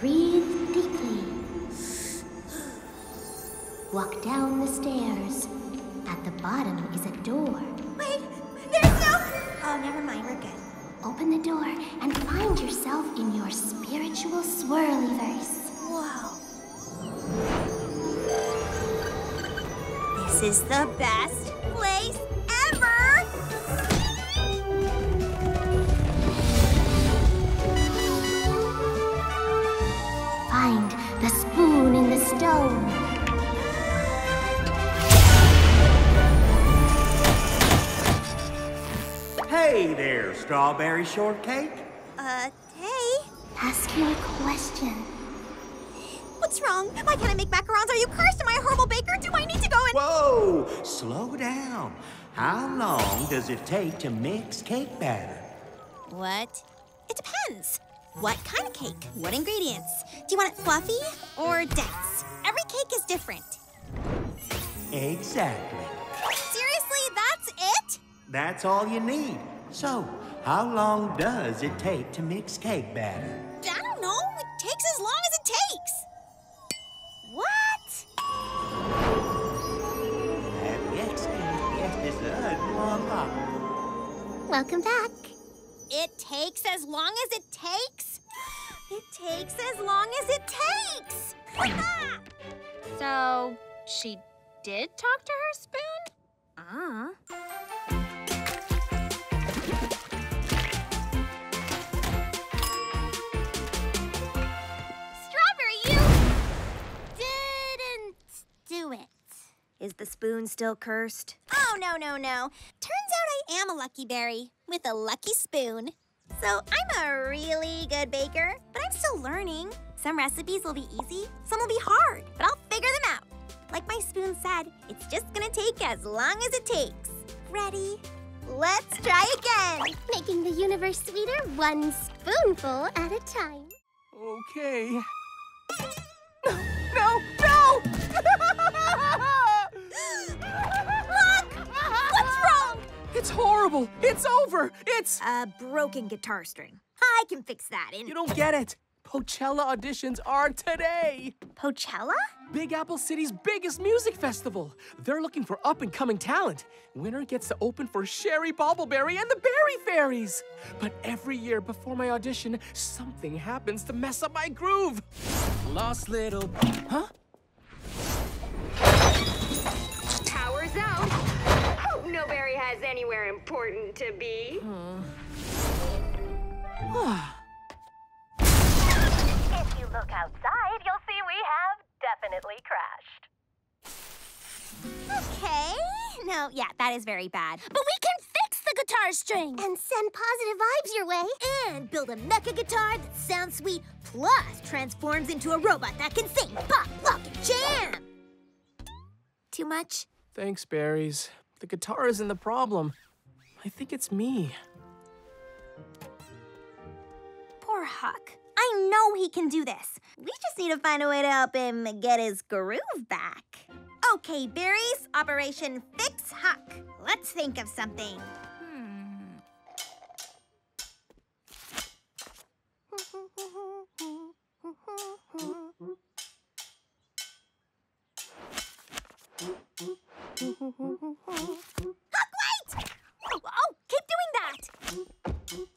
Breathe deeply. Walk down the stairs. At the bottom is a door. Wait, there's no... Oh, never mind, we're good. Open the door and find yourself in your spiritual swirlyverse. Whoa. This is the best place ever! Find the spoon in the stone. Hey, there, strawberry shortcake. Uh, hey. Ask a question. What's wrong? Why can't I make macarons? Are you cursed? Am I a horrible baker? Do I need to go and... Whoa, slow down. How long does it take to mix cake batter? What? It depends. What kind of cake? What ingredients? Do you want it fluffy or dense? Every cake is different. Exactly. Seriously, that's all you need. So, how long does it take to mix cake batter? I don't know. It takes as long as it takes. What? That yes, yes, yes, uh, Welcome back. It takes as long as it takes? It takes as long as it takes. So, she did talk to her spoon? Ah. Strawberry, Is the spoon still cursed? Oh, no, no, no. Turns out I am a lucky berry with a lucky spoon. So I'm a really good baker, but I'm still learning. Some recipes will be easy, some will be hard, but I'll figure them out. Like my spoon said, it's just gonna take as long as it takes. Ready? Let's try again. Making the universe sweeter one spoonful at a time. Okay. It's horrible. It's over. It's a broken guitar string. I can fix that in. You don't get it. Coachella auditions are today. Coachella? Big Apple City's biggest music festival. They're looking for up and coming talent. Winner gets to open for Sherry Bobbleberry and the Berry Fairies. But every year before my audition, something happens to mess up my groove. Lost little. Huh? Power's out. Hope no berry has anywhere important to be. If you look outside, you'll see we have definitely crashed. Okay. No, yeah, that is very bad. But we can fix the guitar string and send positive vibes your way. And build a mecha guitar that sounds sweet, plus transforms into a robot that can sing, pop, lock, and jam. Too much? Thanks, Berries. The guitar isn't the problem. I think it's me. Poor Huck. I know he can do this. We just need to find a way to help him get his groove back. Okay, Berries, Operation Fix Huck. Let's think of something. Hmm. Huck, wait! Oh, oh, keep doing that!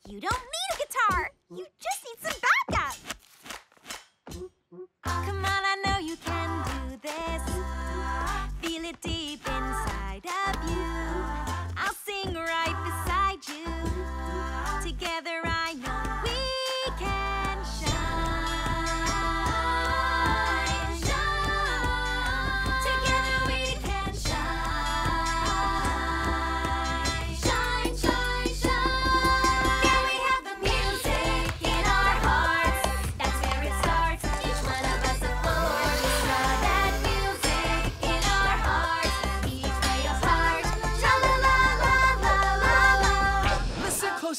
You don't need a guitar. You just need some backup. Come on, I know you can do this. Feel it deep inside of you. I'll sing right beside you.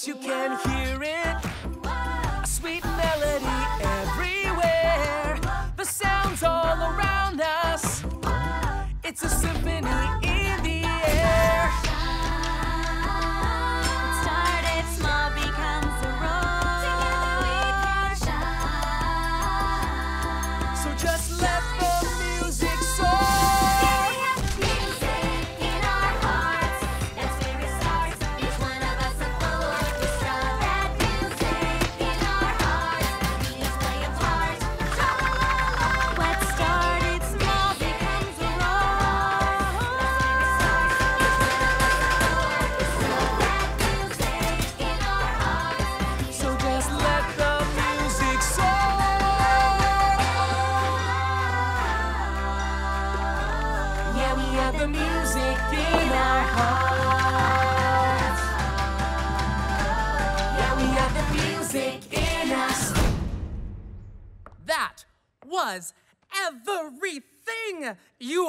Close, you can hear it. A sweet melody everywhere. The sounds all around us. It's a symphony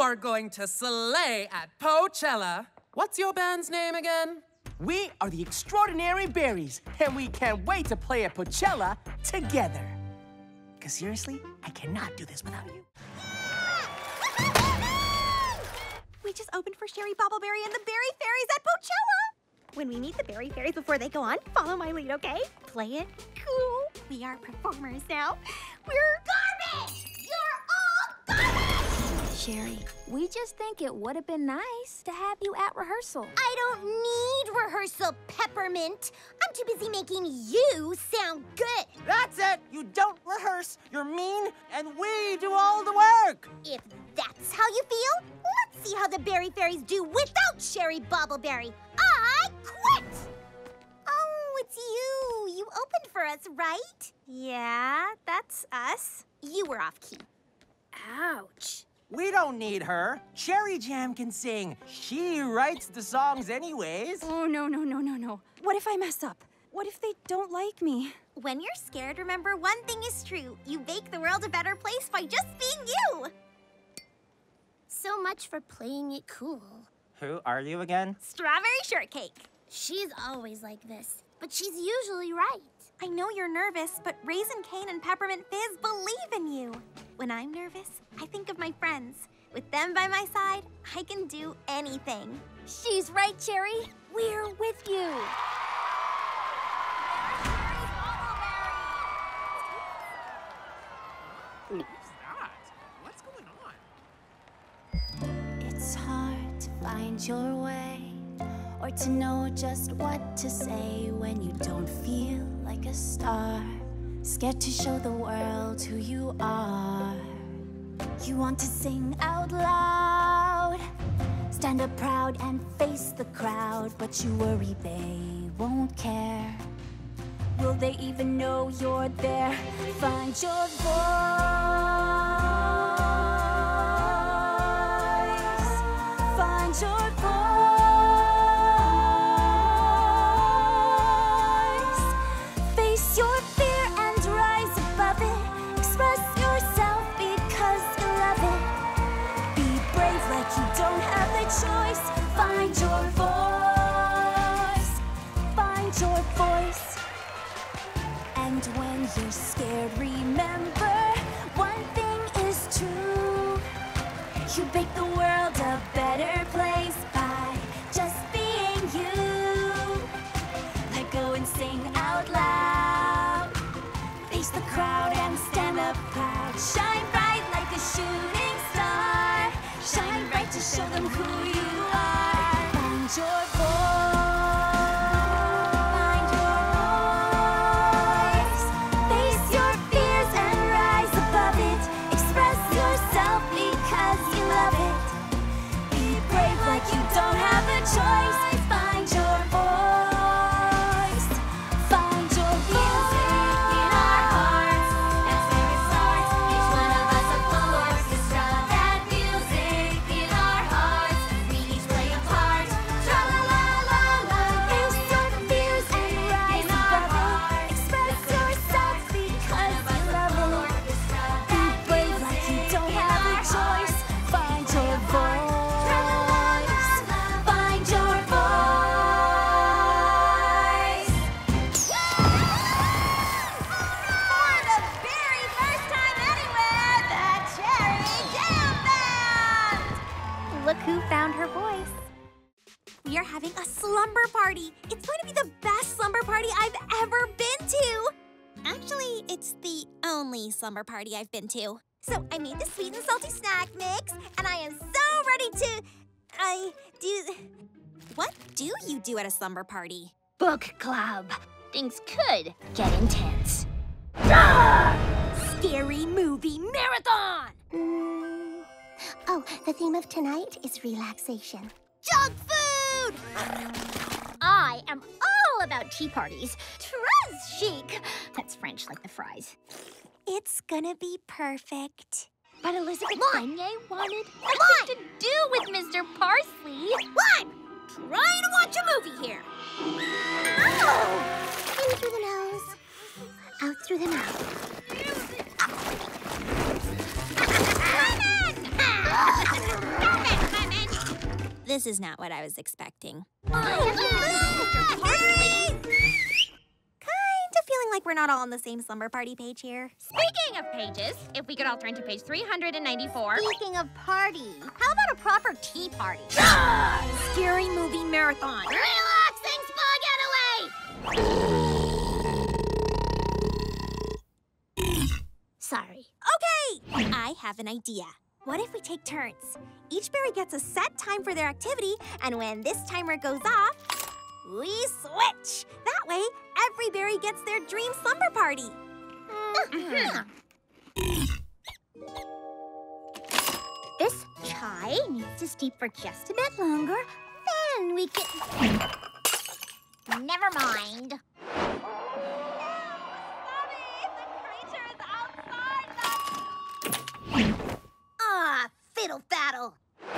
are going to slay at Pochella. What's your band's name again? We are the Extraordinary Berries, and we can't wait to play at Coachella together. Because seriously, I cannot do this without you. We just opened for Sherry Bobbleberry and the Berry Fairies at Pochella. When we meet the Berry Fairies before they go on, follow my lead, okay? Play it cool. We are performers now. We're garbage! You're all garbage! Sherry, we just think it would have been nice to have you at rehearsal. I don't need rehearsal, Peppermint. I'm too busy making you sound good. That's it! You don't rehearse, you're mean, and we do all the work! If that's how you feel, let's see how the Berry Fairies do without Sherry Bobbleberry. I quit! Oh, it's you. You opened for us, right? Yeah, that's us. You were off key. Ouch. We don't need her. Cherry Jam can sing. She writes the songs anyways. Oh, no, no, no, no, no. What if I mess up? What if they don't like me? When you're scared, remember one thing is true. You make the world a better place by just being you. So much for playing it cool. Who are you again? Strawberry shortcake. She's always like this, but she's usually right. I know you're nervous, but Raisin Cane and Peppermint Fizz believe in you. When I'm nervous, I think of my friends. With them by my side, I can do anything. She's right, Cherry. We're with you. Who's that? What's going on? It's hard to find your way or to know just what to say when you don't feel like a star. Scared to show the world who you are. You want to sing out loud, stand up proud and face the crowd, but you worry they won't care. Will they even know you're there? Find your voice. Find your voice. You're scared, remember one thing is true. You make the world a better place by just being you. Let go and sing out loud. Face the crowd and stand up proud. Shine bright like a shooting star. Shine bright to show them who you are. Slumber party. It's going to be the best slumber party I've ever been to. Actually, it's the only slumber party I've been to. So I made the sweet and salty snack mix, and I am so ready to. I do. What do you do at a slumber party? Book club. Things could get intense. Scary movie marathon! Mm. Oh, the theme of tonight is relaxation. Junk food! I am all about tea parties. Très chic. That's French, like the fries. It's gonna be perfect. But Elizabeth. Beignet wanted nothing to do with Mr. Parsley. What? Trying to watch a movie here. Oh! In through the nose, out through the mouth. This is not what I was expecting. Kind of feeling like we're not all on the same slumber party page here. Speaking of pages, if we could all turn to page 394. Speaking of party, how about a proper tea party? Scary movie marathon. Relaxing spa getaway! Sorry. Okay! I have an idea. What if we take turns? Each berry gets a set time for their activity, and when this timer goes off, we switch. That way, every berry gets their dream slumber party. Uh-huh. This chai needs to steep for just a bit longer. Then we can. Never mind. Fiddle faddle.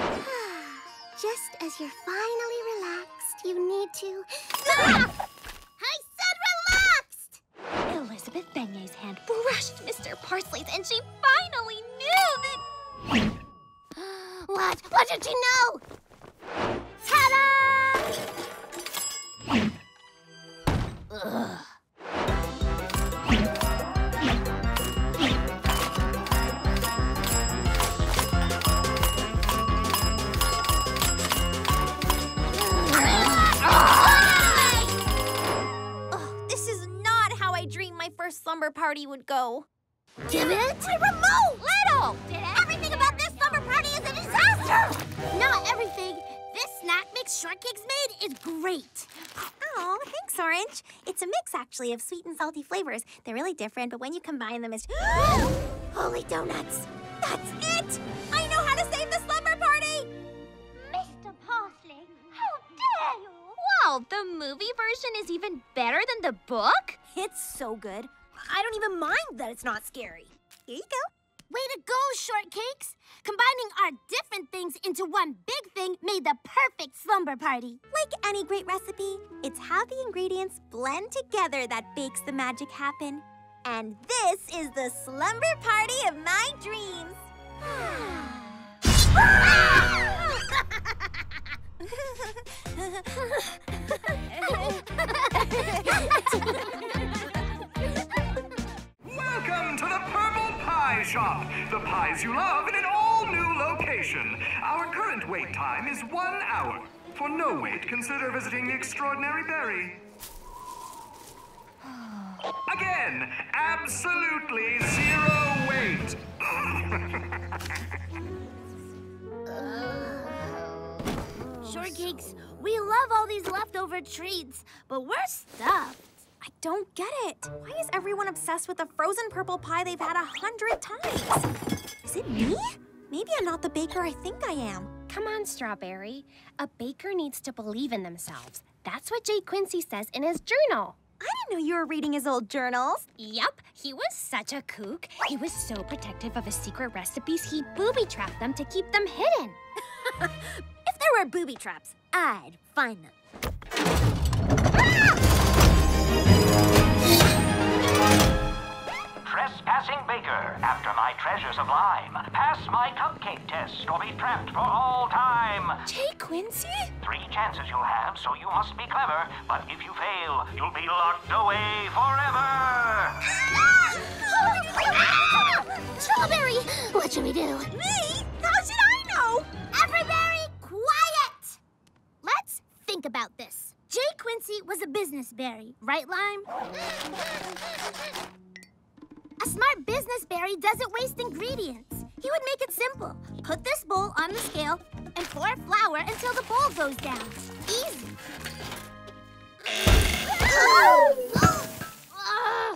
Just as you're finally relaxed, you need to. Ah! I said relaxed! Elizabeth Beignet's hand brushed Mr. Parsley's, and she finally knew that. What? What did you know? Ta-da! First slumber party would go. Damn it! My remote! Little! Everything about this summer party is a disaster! Not everything. This snack mix shortcakes made is great. Oh, thanks, Orange. It's a mix, actually, of sweet and salty flavors. They're really different, but when you combine them, it's. Holy donuts! That's it! I know how to save the slumber party! Mr. Parsley, how dare you! Wow, the movie version is even better than the book? It's so good. I don't even mind that it's not scary. Here you go. Way to go, shortcakes! Combining our different things into one big thing made the perfect slumber party. Like any great recipe, it's how the ingredients blend together that makes the magic happen. And this is the slumber party of my dreams. Ah! Welcome to the Purple Pie Shop. The pies you love in an all-new location. Our current wait time is one hour. For no wait, consider visiting the Extraordinary Berry. Again, absolutely zero wait. Uh. Shortcakes, we love all these leftover treats, but we're stuffed. I don't get it. Why is everyone obsessed with the frozen purple pie they've had a hundred times? Is it me? Maybe I'm not the baker I think I am. Come on, Strawberry. A baker needs to believe in themselves. That's what Jay Quincy says in his journal. I didn't know you were reading his old journals. Yup, he was such a kook. He was so protective of his secret recipes, he booby-trapped them to keep them hidden. If there were booby traps, I'd find them. Trespassing baker, after my treasures sublime. Pass my cupcake test or be trapped for all time. Jay Quincy? Three chances you'll have, so you must be clever. But if you fail, you'll be locked away forever. Strawberry! What should we do? Me? How should I know? Everybody, think about this. Jay Quincy was a business berry, right, Lime? A smart business berry doesn't waste ingredients. He would make it simple. Put this bowl on the scale and pour flour until the bowl goes down. Easy.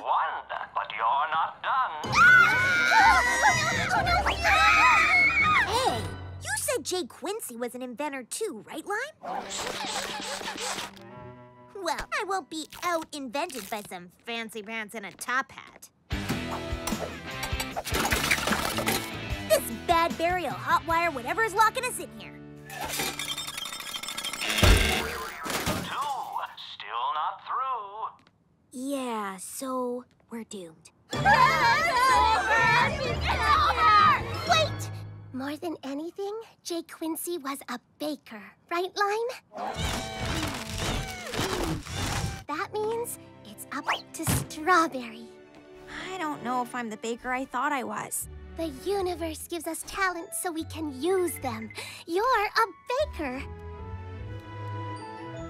One, but you're not done. Oh, hey, you Jay Quincy was an inventor too, right, Lime? Well, I won't be out-invented by some fancy pants and a top hat. This bad berry will hotwire whatever is locking us in here. Two, still not through. Yeah, so we're doomed. Wait! More than anything, Jay Quincy was a baker, right, Lime? That means it's up to Strawberry. I don't know if I'm the baker I thought I was. The universe gives us talents so we can use them. You're a baker.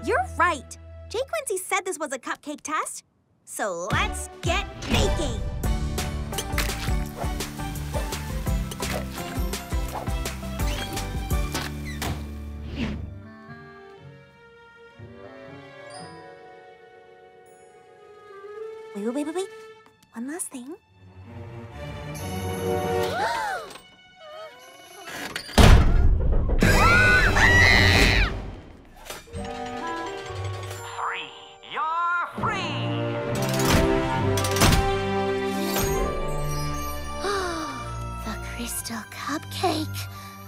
You're right. Jay Quincy said this was a cupcake test. So let's get baking. Wait, wait, wait, wait. One last thing. Three. You're free. the Crystal Cupcake.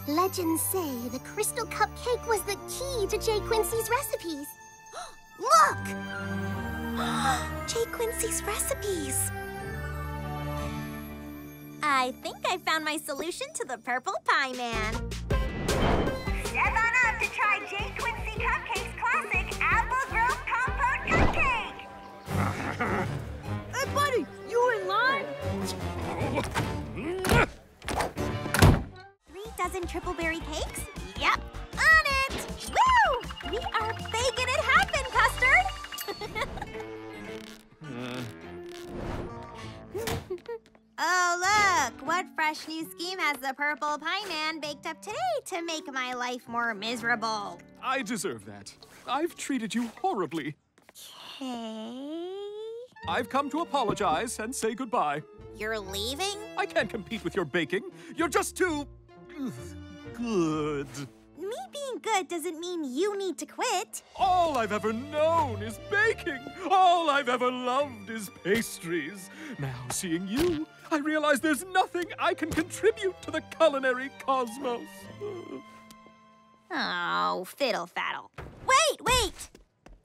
Legends say the Crystal Cupcake was the key to Jay Quincy's recipes. Look! Jay Quincy's recipes. I think I found my solution to the purple pie man. Step on up to try J. Quincy Cupcake's classic Apple Grove Compote Cupcake. Hey, buddy, you in line? Three dozen triple berry cakes? Fresh new scheme has the purple pie man baked up today to make my life more miserable? I deserve that. I've treated you horribly. Okay. I've come to apologize and say goodbye. You're leaving? I can't compete with your baking. You're just too. good. Me being good doesn't mean you need to quit. All I've ever known is baking. All I've ever loved is pastries. Now, seeing you, I realize there's nothing I can contribute to the culinary cosmos. Oh, fiddle faddle. Wait, wait!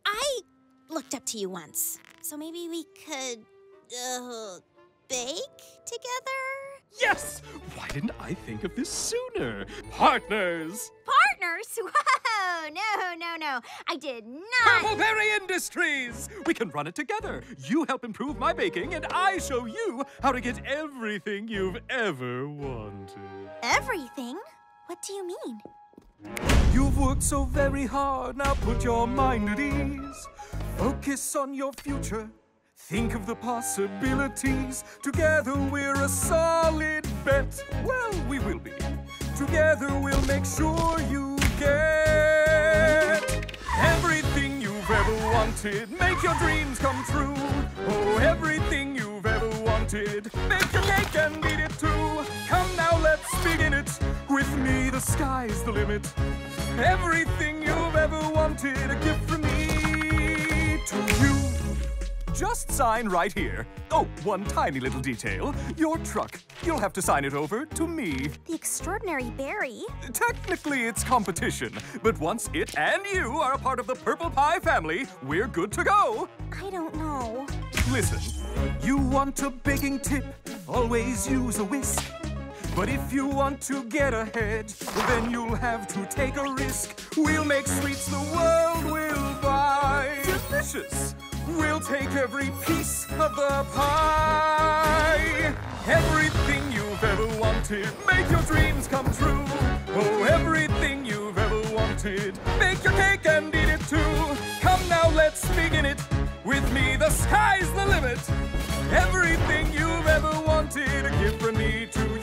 I looked up to you once, so maybe we could, uh, bake together? Yes! Why didn't I think of this sooner? Partners! Partners? Whoa! No, no, no. I did not. Appleberry Industries! We can run it together. You help improve my baking, and I show you how to get everything you've ever wanted. Everything? What do you mean? You've worked so very hard, now put your mind at ease. Focus on your future. Think of the possibilities. Together we're a solid bet. Well, we will be. Together we'll make sure you get everything you've ever wanted. Make your dreams come true. Oh, everything you've ever wanted. Make your cake and eat it too. Come now, let's begin it. With me, the sky's the limit. Everything you've ever wanted, a gift from me. Just sign right here. Oh, one tiny little detail. Your truck. You'll have to sign it over to me. The extraordinary berry? Technically, it's competition, but once it and you are a part of the Purple Pie family, we're good to go. I don't know. Listen, you want a baking tip, always use a whisk. But if you want to get ahead, then you'll have to take a risk. We'll make sweets the world will buy. Delicious! We'll take every piece of the pie. Everything you've ever wanted, make your dreams come true. Oh, everything you've ever wanted, make your cake and eat it too. Come now, let's begin it. With me, the sky's the limit. Everything you've ever wanted, a gift from me to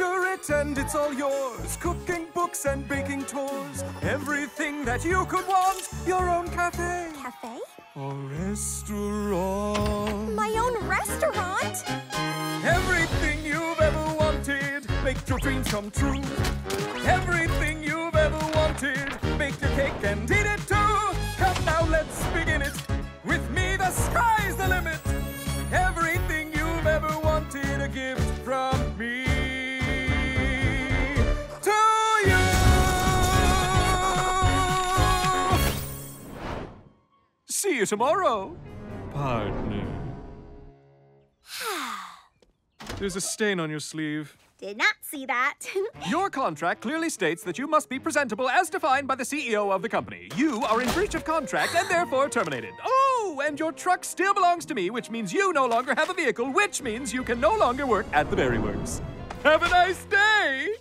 it and it's all yours. Cooking books and baking tours. Everything that you could want. Your own cafe. Cafe? Or restaurant. My own restaurant? Everything you've ever wanted. Make your dreams come true. Everything you've ever wanted. Make your cake and eat it too. Come now, let's begin it. With me, the sky's the limit. Everything you've ever wanted, See you tomorrow, partner. There's a stain on your sleeve. Did not see that. Your contract clearly states that you must be presentable as defined by the CEO of the company. You are in breach of contract and therefore terminated. Oh, and your truck still belongs to me, which means you no longer have a vehicle, which means you can no longer work at the Berry Works. Have a nice day!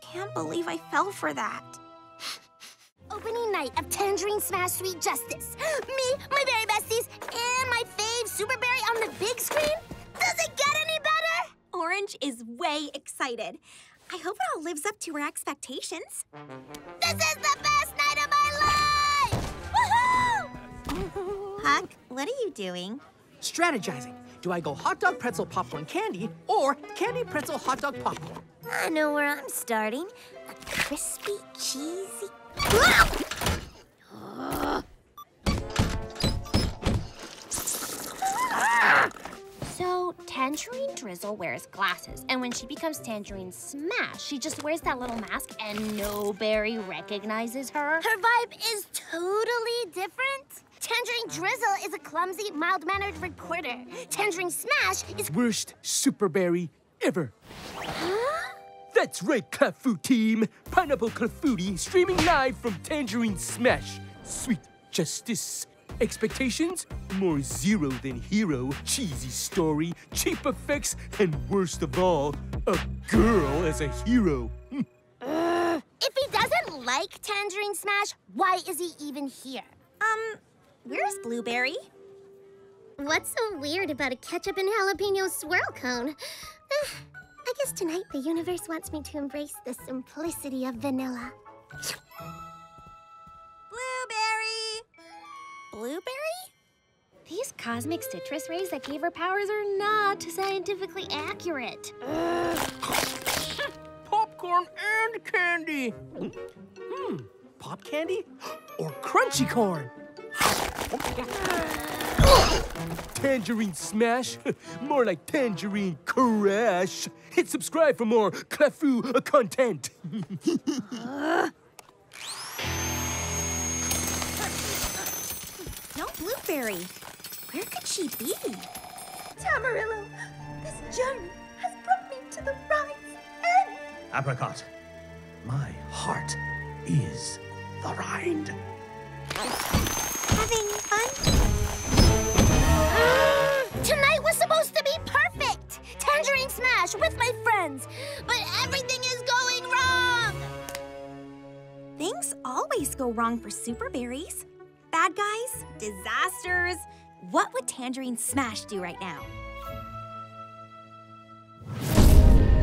Can't believe I fell for that. Opening night of Tangerine Smash Sweet Justice. Me, my berry besties, and my fave Super Berry on the big screen? Does it get any better? Orange is way excited. I hope it all lives up to her expectations. This is the best night of my life! Woohoo! Huck, what are you doing? Strategizing. Do I go hot dog, pretzel, popcorn, candy, or candy, pretzel, hot dog, popcorn? I know where I'm starting. A crispy, cheesy. So, Tangerine Drizzle wears glasses, and when she becomes Tangerine Smash, she just wears that little mask and no berry recognizes her. Her vibe is totally different. Tangerine Drizzle is a clumsy, mild-mannered reporter. Tangerine Smash is... Worst Super Berry ever. That's right, Clafou team. Pineapple Clafouti streaming live from Tangerine Smash. Sweet justice. Expectations? More zero than hero. Cheesy story, cheap effects, and worst of all, a girl as a hero. Hmm. Uh, if he doesn't like Tangerine Smash, why is he even here? Um, where's Blueberry? What's so weird about a ketchup and jalapeno swirl cone? Uh, I guess tonight the universe wants me to embrace the simplicity of vanilla. Blueberry! Blueberry? These cosmic citrus rays that gave her powers are not scientifically accurate. Popcorn and candy. Hmm, pop candy or crunchy corn? Tangerine Smash? more like Tangerine Crash. Hit subscribe for more Clafou content. No Blueberry. Where could she be? Tamarillo, this journey has brought me to the ride's end. Apricot, my heart is the rind. Having fun? Tonight was supposed to be perfect! Tangerine Smash with my friends, but everything is going wrong! Things always go wrong for super berries. Bad guys, disasters. What would Tangerine Smash do right now?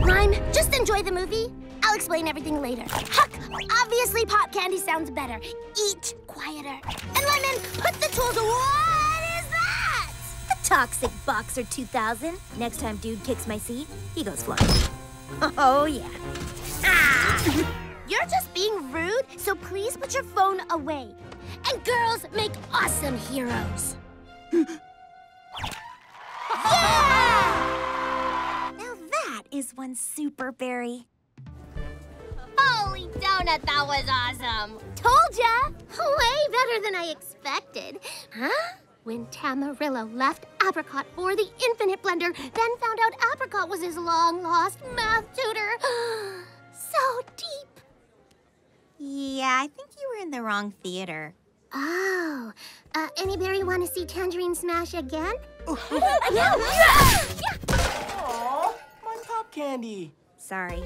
Rhyme, just enjoy the movie. I'll explain everything later. Huck, obviously pop candy sounds better. Eat quieter. And Lemon, put the tools away. What is that? The Toxic Boxer 2000. Next time dude kicks my seat, he goes flying. Oh, yeah. Ah! You're just being rude, so please put your phone away. And girls make awesome heroes. yeah! Now that is one super berry. Holy donut, that was awesome! Told ya! Way better than I expected. Huh? When Tamarillo left Apricot for the Infinite Blender, then found out Apricot was his long-lost math tutor. so deep. Yeah, I think you were in the wrong theater. Oh, uh, anybody want to see Tangerine Smash again? yeah, Aw, my pop candy. Sorry.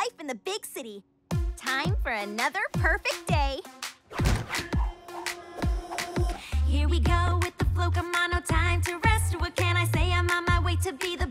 Life in the big city. Time for another perfect day. Here we go with the flow, come on, no time to rest. What can I say? I'm on my way to be the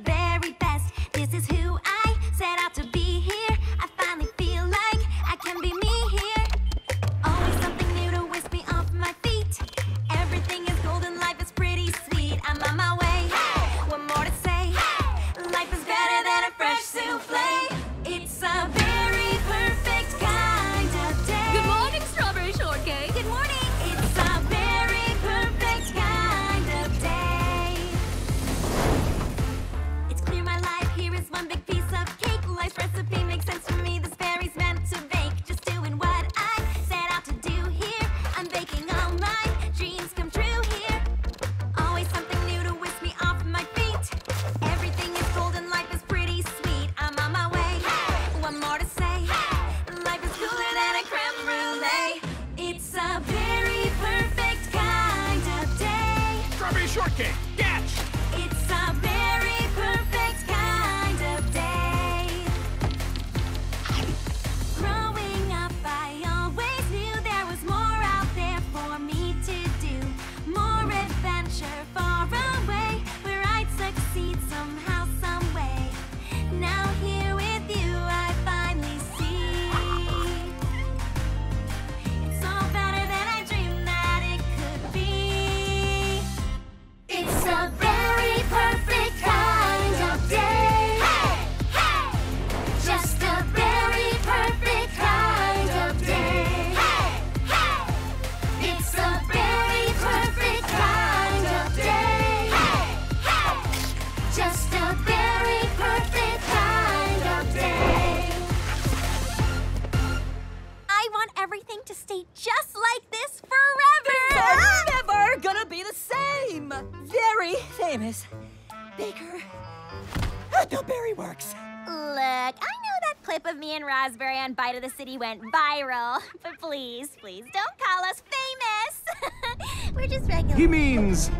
City went viral, but please, please don't call us famous. We're just regular. He means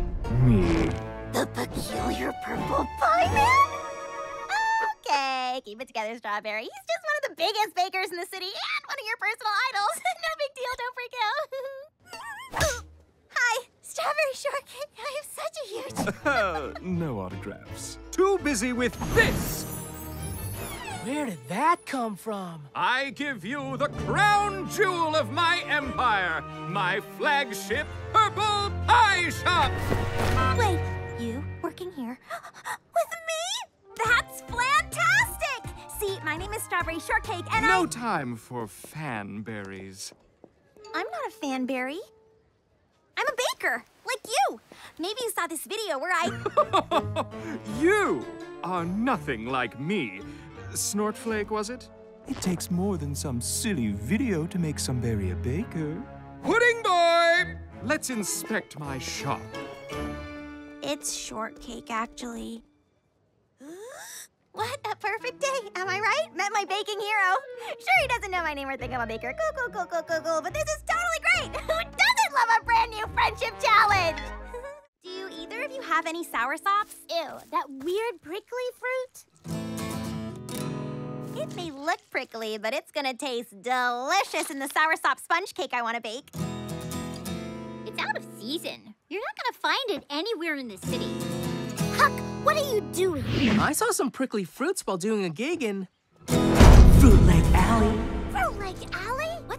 me. The peculiar purple pie man? Okay, keep it together, Strawberry. He's just one of the biggest bakers in the city and one of your personal idols. no big deal, don't freak out. Hi, Strawberry Shortcake. I have such a huge. no autographs. Too busy with this. Where did that come from? I give you the crown jewel of my empire, my flagship Purple Pie Shop. Wait, you working here with me? That's fantastic! See, my name is Strawberry Shortcake, and I. no time for fanberries. I... I'm not a fanberry. I'm a baker, like you. Maybe you saw this video where I... You are nothing like me. Snortflake, was it? It takes more than some silly video to make somebody a baker. Pudding boy! Let's inspect my shop. It's Shortcake, actually. What a perfect day, am I right? Met my baking hero. Sure, he doesn't know my name or think I'm a baker. Cool, cool, cool, cool, cool, cool. But this is totally great. Who doesn't love a brand new friendship challenge? Do either of you have any sour sops? Ew, that weird prickly fruit? It may look prickly, but it's gonna taste delicious in the sour sop sponge cake I want to bake. It's out of season. You're not gonna find it anywhere in the city. Huck, what are you doing? I saw some prickly fruits while doing a gig in.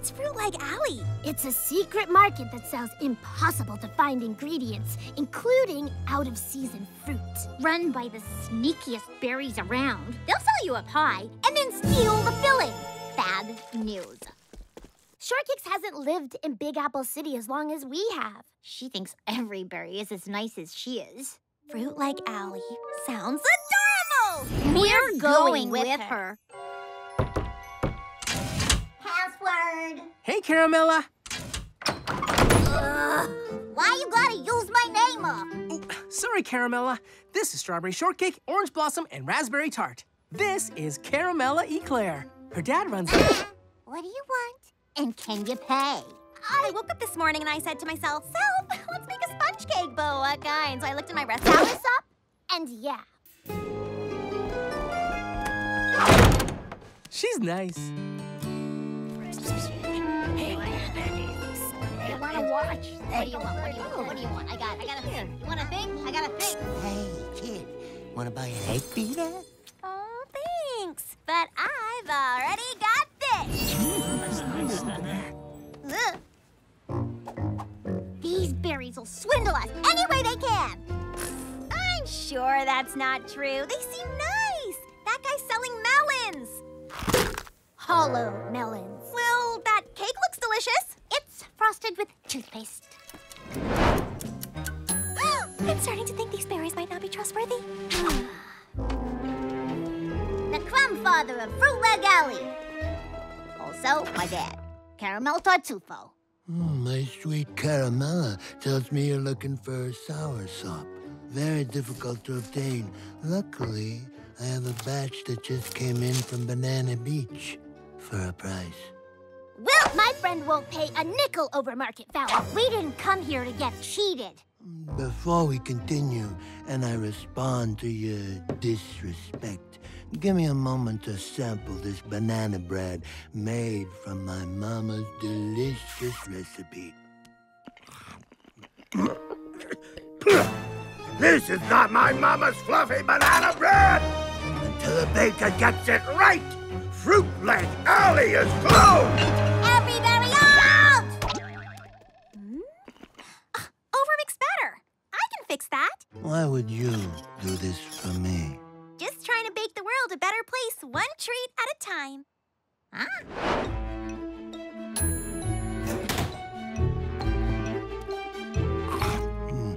Fruit Leg Alley? It's a secret market that sells impossible to find ingredients, including out of season fruit. Run by the sneakiest berries around. They'll sell you a pie and then steal the filling. Bad news. Shortcakes hasn't lived in Big Apple City as long as we have. She thinks every berry is as nice as she is. Fruit Leg Alley. Sounds adorable! We're going with her. Password. Hey, Caramella. Why you gotta use my name up? Sorry, Caramella. This is Strawberry Shortcake, Orange Blossom, and Raspberry Tart. This is Caramella Eclair. Her dad runs. What do you want? And can you pay? I woke up this morning and I said to myself, Self, let's make a sponge cake, but what kind? So I looked in my recipe. Sour up? And yeah. She's nice. Wanna watch? What do you want? What do you want? What do you want? I got I got a thing. You want a thing? I got a thing. Hey, kid, wanna buy an egg beater? Oh, thanks. But I've already got this. These berries will swindle us any way they can. I'm sure that's not true. They seem nice. That guy's selling melons. Hollow melons. Well, that cake looks delicious. Frosted with toothpaste. I'm starting to think these berries might not be trustworthy. the crumb father of Fruit Leg Alley. Also, my dad, Caramel Tartufo. Mm, my sweet caramella tells me you're looking for a sour sop. Very difficult to obtain. Luckily, I have a batch that just came in from Banana Beach for a price. We'll My friend won't pay a nickel over market value. We didn't come here to get cheated. Before we continue, and I respond to your disrespect, give me a moment to sample this banana bread made from my mama's delicious recipe. This is not my mama's fluffy banana bread! Until the baker gets it right! Fruit Leg Alley is closed! Every berry out! Hmm? Ah, over mix batter. I can fix that. Why would you do this for me? Just trying to make the world a better place, one treat at a time. Huh? Hmm.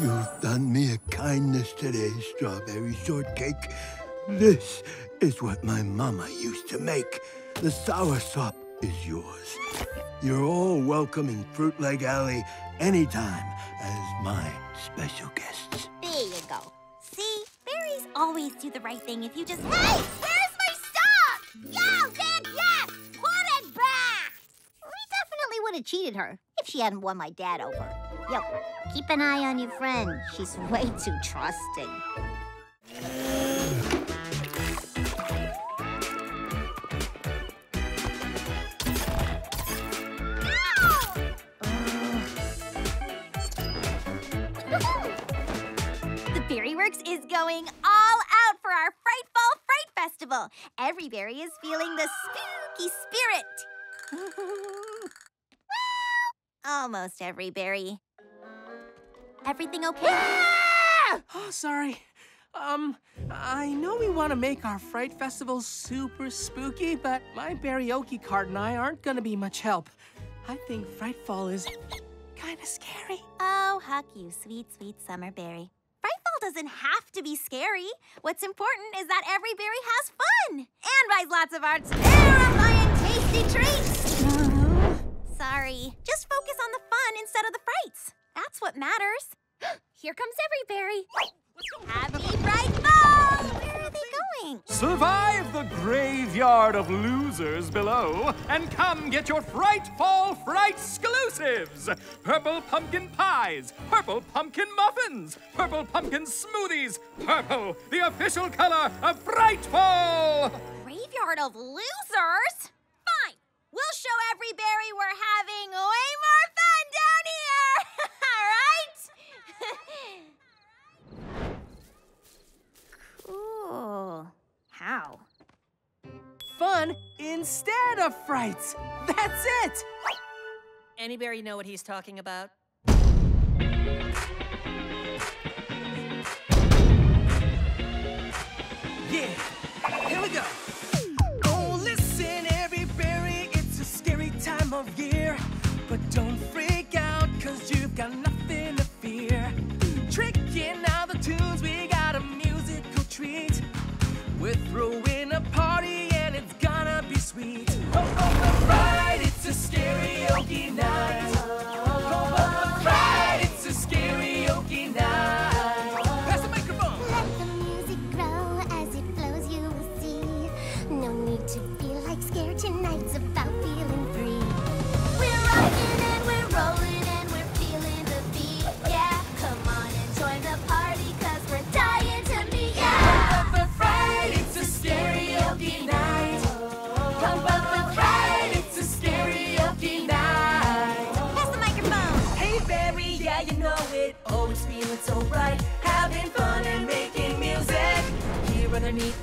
You've done me a kindness today, strawberry shortcake. This is what my mama used to make. The soursop is yours. You're all welcome in Fruit Leg Alley anytime as my special guests. There you go. See, berries always do the right thing if you just. Hey! Where's my stuff? Yo, Dad, yes! Put it back! We definitely would have cheated her if she hadn't won my dad over. Yo, keep an eye on your friend. She's way too trusting. Is going all out for our Frightful Fright Festival. Every berry is feeling the spooky spirit. almost every berry. Everything okay? Oh, sorry. Um, I know we want to make our Fright Festival super spooky, but my karaoke card and I aren't gonna be much help. I think Frightfall is kind of scary. Oh, huck you, sweet, sweet summer berry. Frightfall doesn't have to be scary. What's important is that every berry has fun and buys lots of arts terrifying tasty treats. Uh-huh. Sorry, just focus on the fun instead of the frights. That's what matters. Here comes every berry. Happy Frightfall! Where are they going? Survive the graveyard of losers below and come get your Frightfall Fright exclusives! Purple pumpkin pies, purple pumpkin muffins, purple pumpkin smoothies, purple, the official color of Frightfall! Graveyard of losers? Fine. We'll show every berry we're having way more fun cool. How? Fun instead of frights. That's it. Anybody know what he's talking about? Yeah, here we go. Oh, listen, every berry, it's a scary time of year. But don't freak out, cause you've got nothing Right, it's a karaoke night.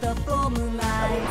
the boom light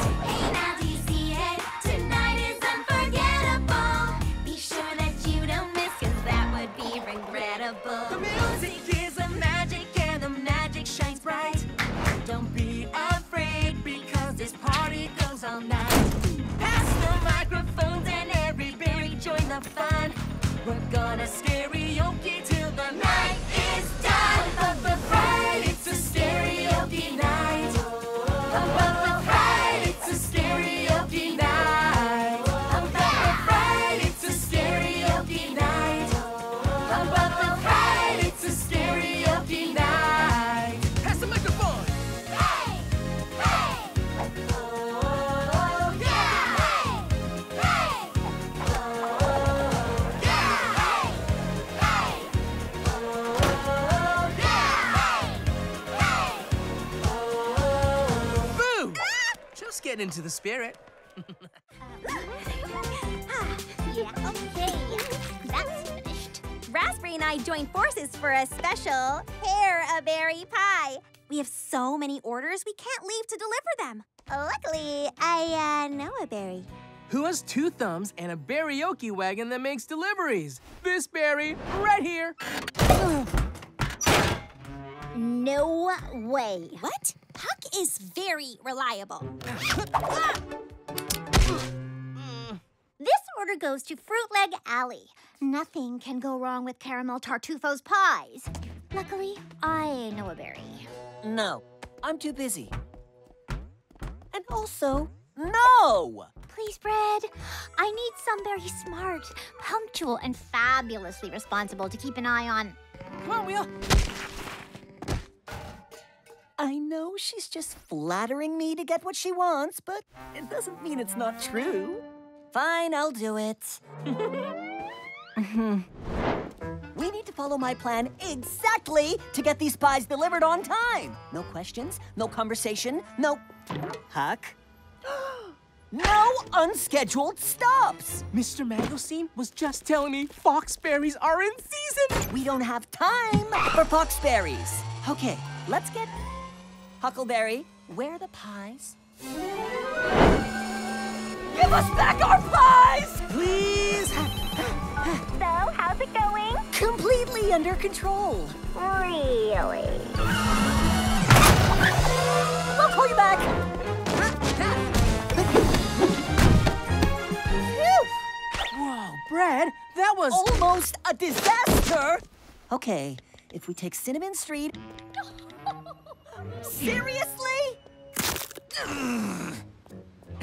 into the spirit. Yeah, okay. That's finished. Raspberry and I joined forces for a special hair-a-berry pie. We have so many orders, we can't leave to deliver them. Luckily, I uh, know a berry. Who has two thumbs and a barioki wagon that makes deliveries? This berry, right here. No way. What? Huck is very reliable. this order goes to Fruit Leg Alley. Nothing can go wrong with Caramel Tartufo's pies. Luckily, I know a berry. No, I'm too busy. And also, no! Please, Bread. I need some very smart, punctual, and fabulously responsible to keep an eye on. Come on, Wheel. I know she's just flattering me to get what she wants, but it doesn't mean it's not true. Fine, I'll do it. we need to follow my plan exactly to get these pies delivered on time. No questions, no conversation, no. Huck? no unscheduled stops! Mr. Mangosteen was just telling me foxberries are in season. We don't have time for foxberries. Okay, let's get Huckleberry, where are the pies? Give us back our pies! Please! So, how's it going? Completely under control. Really? We'll call you back. Whoa, Brad, that was almost a disaster. Okay, if we take Cinnamon Street. Seriously?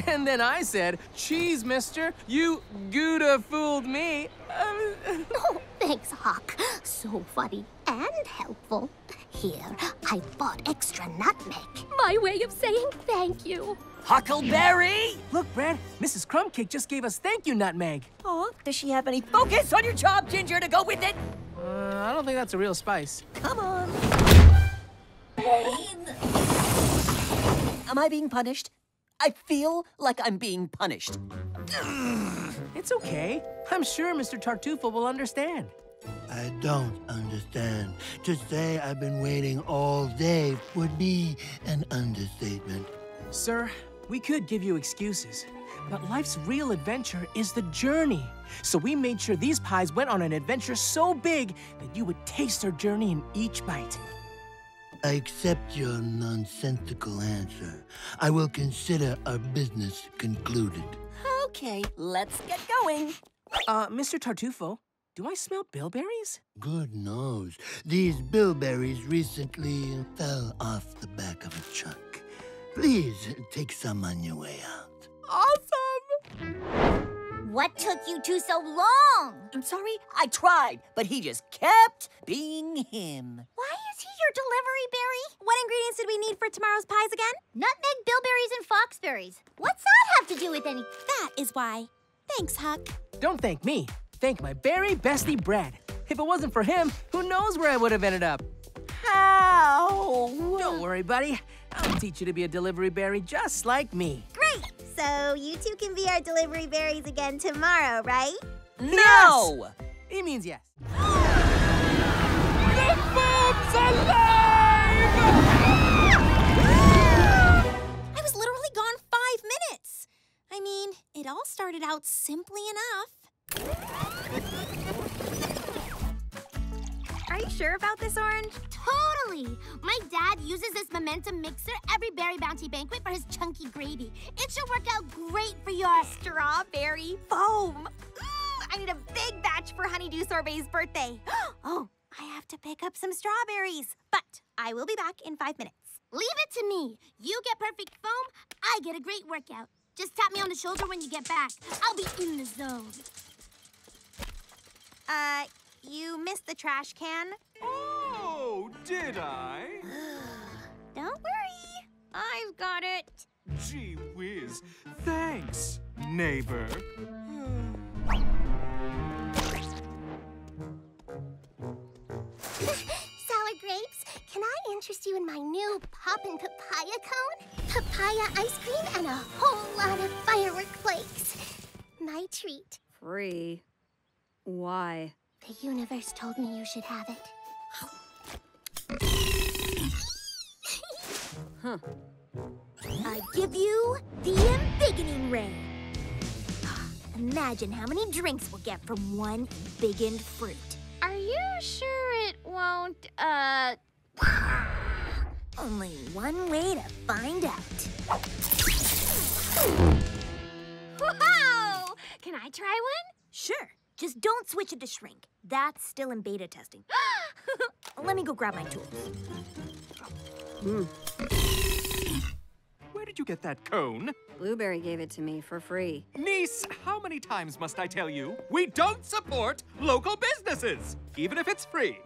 And then I said, Cheese, mister, you Gouda fooled me. Oh, thanks, Huck. So funny and helpful. Here, I bought extra nutmeg. My way of saying thank you. Huckleberry! Look, Brad, Mrs. Crumbcake just gave us thank you nutmeg. Oh, does she have any focus on your job, Ginger, to go with it? Uh, I don't think that's a real spice. Come on. Am I being punished? I feel like I'm being punished. It's okay. I'm sure Mr. Tartufo will understand. I don't understand. To say I've been waiting all day would be an understatement. Sir, we could give you excuses, but life's real adventure is the journey. So we made sure these pies went on an adventure so big that you would taste our journey in each bite. I accept your nonsensical answer. I will consider our business concluded. Okay, let's get going. Uh, Mr. Tartufo, do I smell bilberries? Good nose. These bilberries recently fell off the back of a truck. Please take some on your way out. Awesome! What took you two so long? I'm sorry, I tried, but he just kept being him. Why is he your delivery berry? What ingredients did we need for tomorrow's pies again? Nutmeg, bilberries, and foxberries. What's that have to do with any? That is why. Thanks, Huck. Don't thank me. Thank my berry bestie Brad. If it wasn't for him, who knows where I would have ended up. How? Don't worry, buddy. I'll teach you to be a delivery berry just like me. Great! So you two can be our delivery berries again tomorrow, right? No! He means yes. I was literally gone five minutes. I mean, it all started out simply enough. Are you sure about this orange? Totally! My dad uses this momentum mixer every berry bounty banquet for his chunky gravy. It should work out great for your Strawberry foam. Mm, I need a big batch for Honeydew Sorbet's birthday. Oh, I have to pick up some strawberries. But I will be back in five minutes. Leave it to me. You get perfect foam, I get a great workout. Just tap me on the shoulder when you get back. I'll be in the zone. Uh, you missed the trash can. Oh, did I? Don't worry. I've got it. Gee whiz. Thanks, neighbor. Sour grapes, can I interest you in my new poppin' papaya cone? papaya ice cream and a whole lot of firework flakes. My treat. Free? Why? The universe told me you should have it. Huh. I give you the embiggening ray. Imagine how many drinks we'll get from one embiggened fruit. Are you sure it won't, uh... Only one way to find out. Whoa! Can I try one? Sure. Just don't switch it to shrink. That's still in beta testing. Let me go grab my tools. Hmm. Where did you get that cone? Blueberry gave it to me for free. Niece, how many times must I tell you? We don't support local businesses, even if it's free.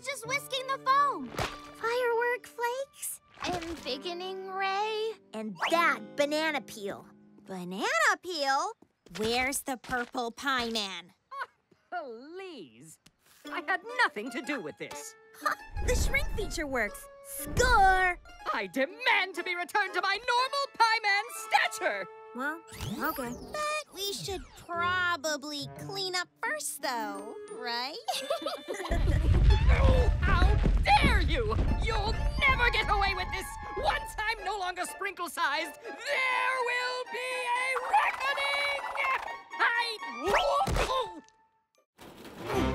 Was just whisking the foam. Firework flakes? Embiggening ray? And that banana peel. Banana peel? Where's the purple pie man? Please. I had nothing to do with this. The shrink feature works. Score! I demand to be returned to my normal pie man stature! Well, okay. But we should probably clean up first, though, right? How dare you! You'll never get away with this! Once I'm no longer sprinkle-sized, there will be a reckoning! I...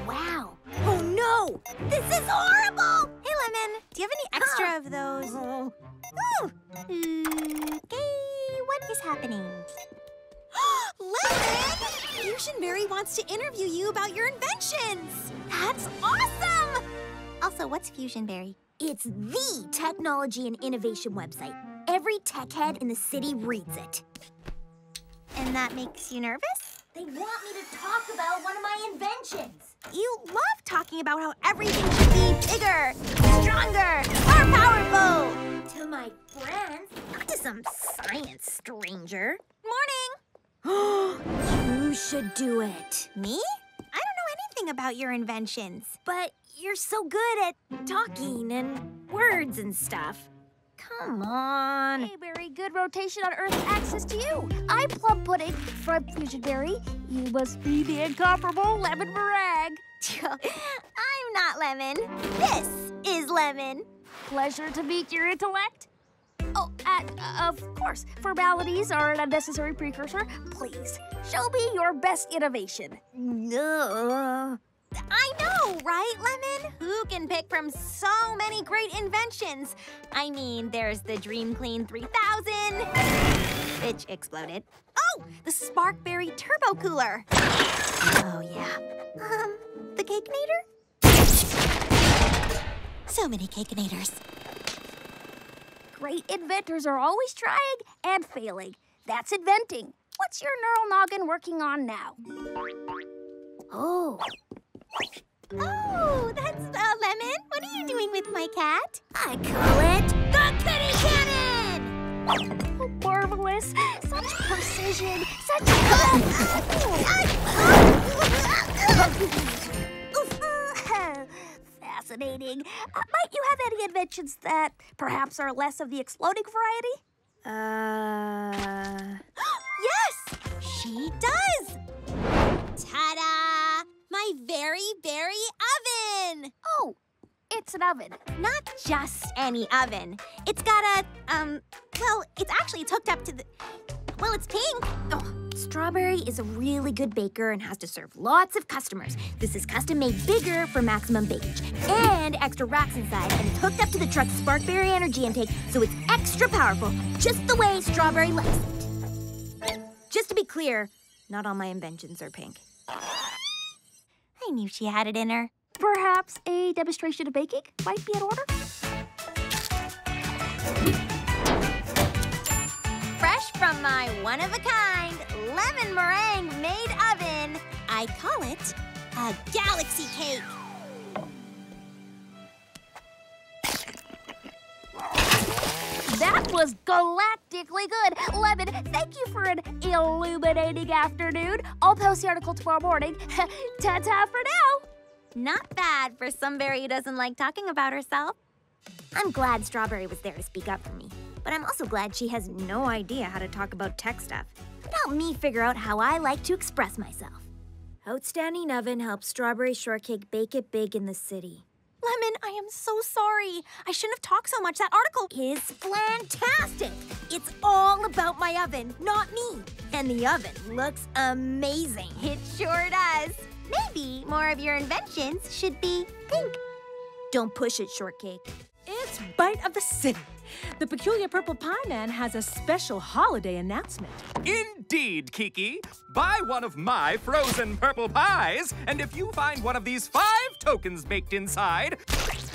Wow. Oh no! This is horrible! Hey, Lemon, do you have any extra of those? Ooh. Okay, what is happening? Lemon! Fusionberry wants to interview you about your inventions! That's awesome! Also, what's Fusionberry? It's the technology and innovation website. Every tech head in the city reads it. And that makes you nervous? They want me to talk about one of my inventions. You love talking about how everything should be bigger, stronger, more powerful! To my friends, not to some science stranger. Morning! you should do it. Me? I don't know anything about your inventions. But you're so good at talking and words and stuff. Come on. Hey, Berry, good rotation on Earth's axis to you. I'm Plum Pudding from Fusion Berry. You must be the incomparable Lemon Meringue. I'm not Lemon. This is Lemon. Pleasure to meet your intellect. Oh, uh, of course, formalities are an unnecessary precursor. Please, show me your best innovation. No. I know, right, Lemon? Who can pick from so many great inventions? I mean, there's the Dream Clean 3000, which exploded. Oh, the Sparkberry Turbo Cooler. Oh, yeah. Um, the Cakenator? So many Cakenators. Great inventors are always trying and failing. That's inventing. What's your neural noggin working on now? Oh, Oh, that's uh, Lemon. What are you doing with my cat? I call it the kitty cannon! Oh, marvelous. Such precision. Such. Fascinating. Uh, might you have any inventions that perhaps are less of the exploding variety? Uh. yes, she does. Ta-da! My very, very oven. Oh, it's an oven. Not just any oven. It's got a, um, well, it's actually, it's hooked up to the, well, it's pink. Oh, Strawberry is a really good baker and has to serve lots of customers. This is custom made bigger for maximum bakage and extra racks inside, and it's hooked up to the truck's Sparkberry energy intake, so it's extra powerful, just the way Strawberry likes it. Just to be clear, not all my inventions are pink. I knew she had it in her. Perhaps a demonstration of baking might be in order? Fresh from my one-of-a-kind lemon meringue made oven, I call it a galaxy cake. That was galactically good. Lemon, thank you for an illuminating afternoon. I'll post the article tomorrow morning. Ta-ta for now. Not bad for somebody who doesn't like talking about herself. I'm glad Strawberry was there to speak up for me, but I'm also glad she has no idea how to talk about tech stuff. It helped me figure out how I like to express myself. Outstanding Oven helps Strawberry Shortcake bake it big in the city. Lemon, I am so sorry. I shouldn't have talked so much. That article is fantastic. It's all about my oven, not me. And the oven looks amazing. It sure does. Maybe more of your inventions should be pink. Don't push it, Shortcake. It's Bite of the City. The Peculiar Purple Pie Man has a special holiday announcement. Indeed, Kiki. Buy one of my frozen purple pies, and if you find one of these five tokens baked inside,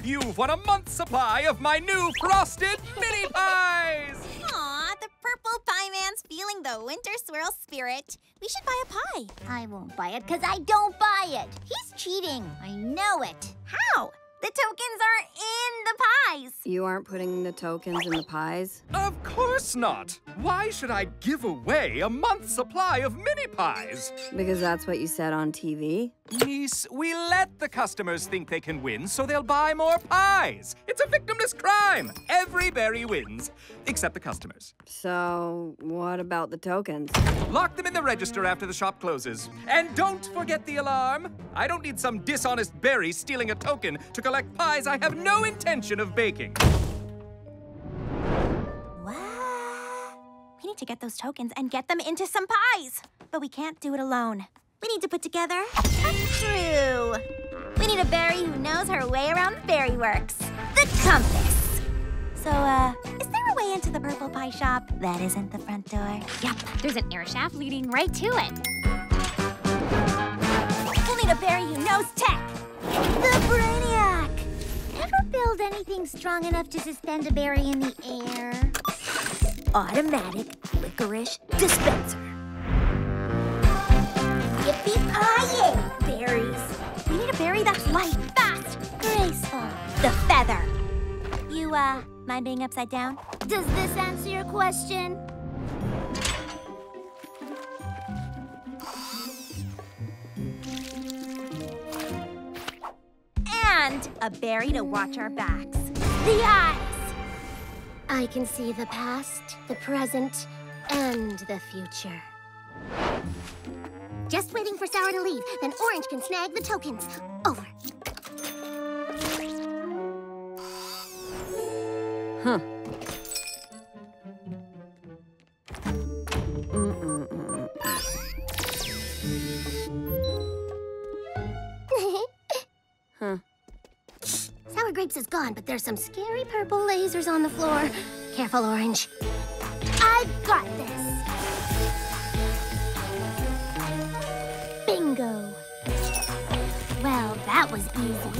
you've won a month's supply of my new frosted mini pies! Aw, the Purple Pie Man's feeling the winter swirl spirit. We should buy a pie. I won't buy it because I don't buy it. He's cheating. I know it. How? The tokens are in the pies. You aren't putting the tokens in the pies? Of course not! Why should I give away a month's supply of mini pies? Because that's what you said on TV? Niece, we let the customers think they can win, so they'll buy more pies. It's a victimless crime. Every berry wins, except the customers. So, what about the tokens? Lock them in the register after the shop closes. And don't forget the alarm. I don't need some dishonest berry stealing a token to collect pies I have no intention of baking. We need to get those tokens and get them into some pies. But we can't do it alone. We need to put together a crew. We need a berry who knows her way around the Berry Works. The compass. So, uh, is there a way into the purple pie shop that isn't the front door? Yep, there's an air shaft leading right to it. We'll need a berry who knows tech. The Brainiac! Build anything strong enough to suspend a berry in the air? Automatic licorice dispenser. Yippee-ki-yay! Berries. We need a berry that's light, fast, graceful. The feather. You, uh, mind being upside down? Does this answer your question? And a berry to watch our backs. The eyes! I can see the past, the present, and the future. Just waiting for Sour to leave, then Orange can snag the tokens. Over. Huh. huh. Grapes is gone, but there's some scary purple lasers on the floor. Careful, Orange. I've got this. Bingo. Well, that was easy.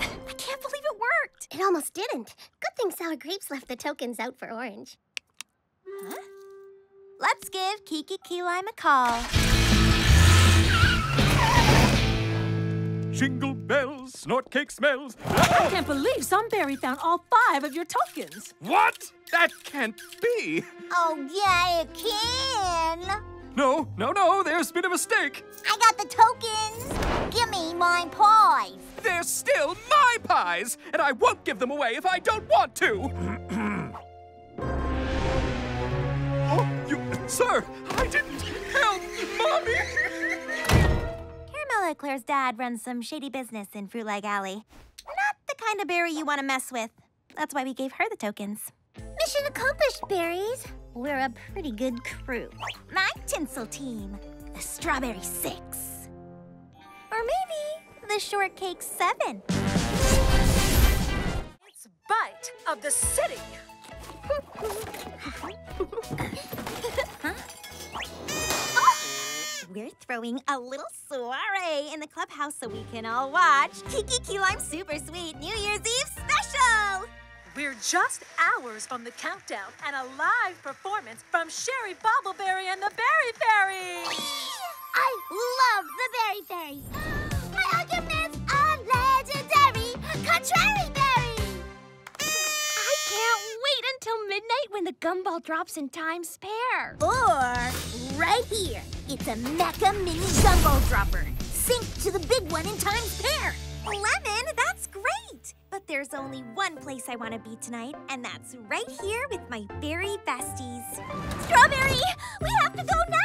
I can't believe it worked. It almost didn't. Good thing Sour Grapes left the tokens out for Orange. Huh? Let's give Kiki Key Lime a call. Jingle bells, snort cake smells. I can't believe Sunberry found all five of your tokens. What? That can't be. Oh, yeah, it can. No, no, no, there's been a mistake. I got the tokens. Give me my pies. They're still my pies, and I won't give them away if I don't want to. oh, you, sir, I didn't help, Mommy. Caramel Claire's dad runs some shady business in Fruit Leg Alley. Not the kind of berry you want to mess with. That's why we gave her the tokens. Mission accomplished, berries. We're a pretty good crew. My tinsel team, the Strawberry Six. Or maybe the Shortcake Seven. It's Bite of the City. throwing a little soiree in the clubhouse so we can all watch Kiki Key Lime Super Sweet New Year's Eve Special! We're just hours from the countdown and a live performance from Sherry Bobbleberry and the Berry Fairy. I love the Berry Fairies. My arguments are legendary. Contrary until midnight when the gumball drops in Times Square. Or right here, it's a Mecha Mini Gumball Dropper. Sync to the big one in Times Square. Lemon, that's great! But there's only one place I want to be tonight, and that's right here with my berry besties. Strawberry, we have to go now!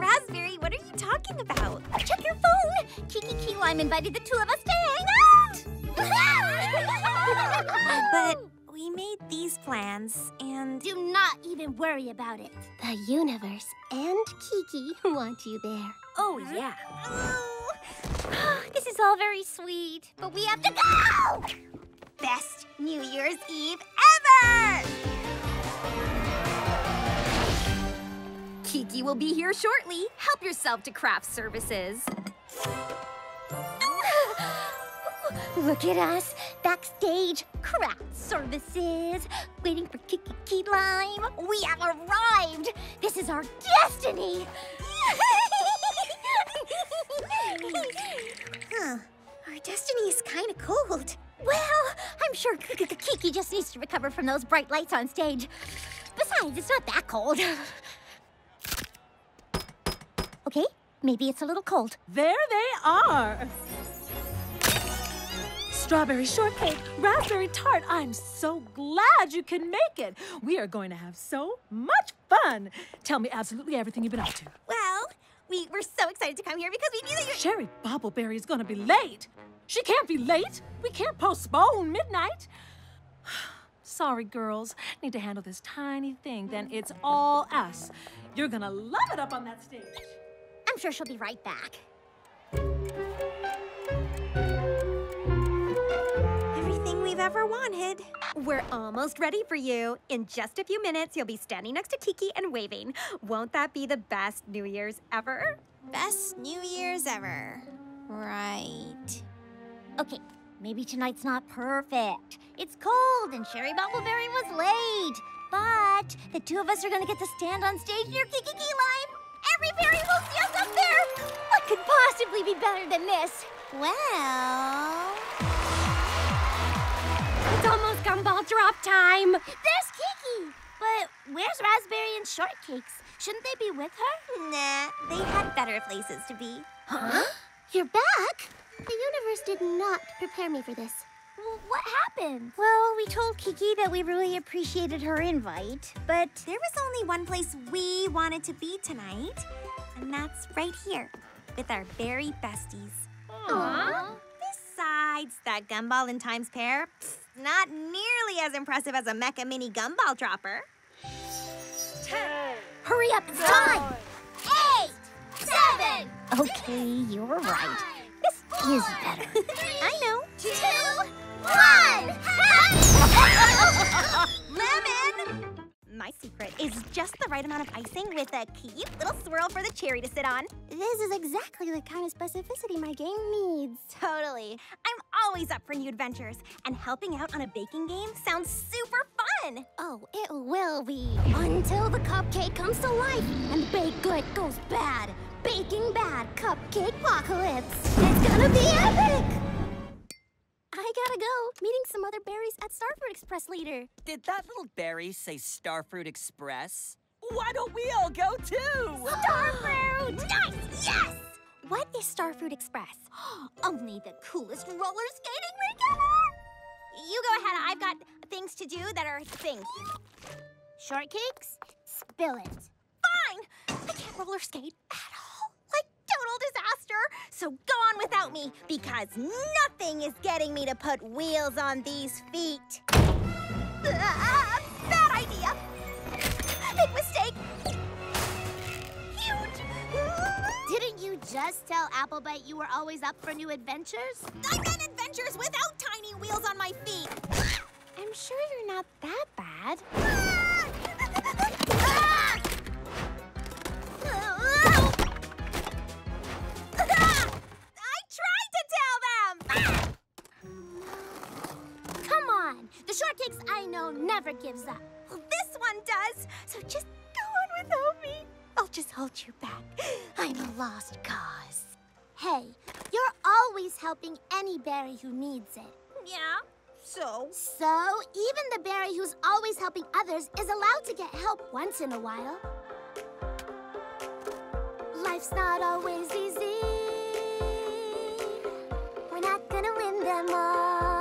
Raspberry, what are you talking about? Check your phone. Kiki Key Lime invited the two of us to hang out. But we made these plans, and... Do not even worry about it. The universe and Kiki want you there. Oh, yeah. Oh, this is all very sweet, but we have to go! Best New Year's Eve ever! Kiki will be here shortly. Help yourself to craft services. Look at us, backstage, craft services, waiting for Kiki Key Lime. We have arrived. This is our destiny. Huh. Our destiny is kind of cold. Well, I'm sure K- K- Kiki just needs to recover from those bright lights on stage. Besides, it's not that cold. Okay, maybe it's a little cold. There they are. Strawberry shortcake, raspberry tart. I'm so glad you can make it. We are going to have so much fun. Tell me absolutely everything you've been up to. Well, we were so excited to come here because we knew that you Sherry Bobbleberry is going to be late. She can't be late. We can't postpone midnight. Sorry, girls. Need to handle this tiny thing. Then it's all us. You're going to love it up on that stage. I'm sure she'll be right back. Ever wanted. We're almost ready for you. In just a few minutes, you'll be standing next to Kiki and waving. Won't that be the best New Year's ever? Best New Year's ever. Right. Okay, maybe tonight's not perfect. It's cold and Sherry Bumbleberry was late. But the two of us are gonna get to stand on stage near Kiki Key Lime. Every fairy will see us up there. What could possibly be better than this? Well... It's almost gumball drop time. There's Kiki. But where's Raspberry and Shortcakes? Shouldn't they be with her? Nah, they had better places to be. Huh? You're back? The universe did not prepare me for this. Well, what happened? Well, we told Kiki that we really appreciated her invite, but There was only one place we wanted to be tonight, and that's right here with our berry besties. Aww. Besides, that gumball in Times Square, pfft, not nearly as impressive as a Mecha Mini Gumball Dropper. Ten. Hurry up, it's time! Eight, seven. Okay, you're right. This is better. I know. Two, one. Lemon! My secret is just the right amount of icing with a cute little swirl for the cherry to sit on. This is exactly the kind of specificity my game needs. Totally. I'm always up for new adventures, and helping out on a baking game sounds super fun. Oh, it will be. Until the cupcake comes to life and baked good goes bad. Baking bad cupcake apocalypse. It's gonna be epic! I gotta go. Meeting some other berries at Starfruit Express later. Did that little berry say Starfruit Express? Why don't we all go too? Starfruit! Nice! Yes! What is Starfruit Express? Only the coolest roller skating rink ever! You go ahead. I've got things to do that are things. Shortcakes? Spill it. Fine! I can't roller skate at all. Total disaster. So go on without me, because nothing is getting me to put wheels on these feet. Ah, bad idea. Big mistake. Huge. Didn't you just tell Applebite you were always up for new adventures? I meant adventures without tiny wheels on my feet. I'm sure you're not that bad. I shortcakes I know never gives up. Well, this one does, so just go on without me. I'll just hold you back. I'm a lost cause. Hey, you're always helping any berry who needs it. Yeah, so? So, even the berry who's always helping others is allowed to get help once in a while. Life's not always easy. We're not gonna win them all.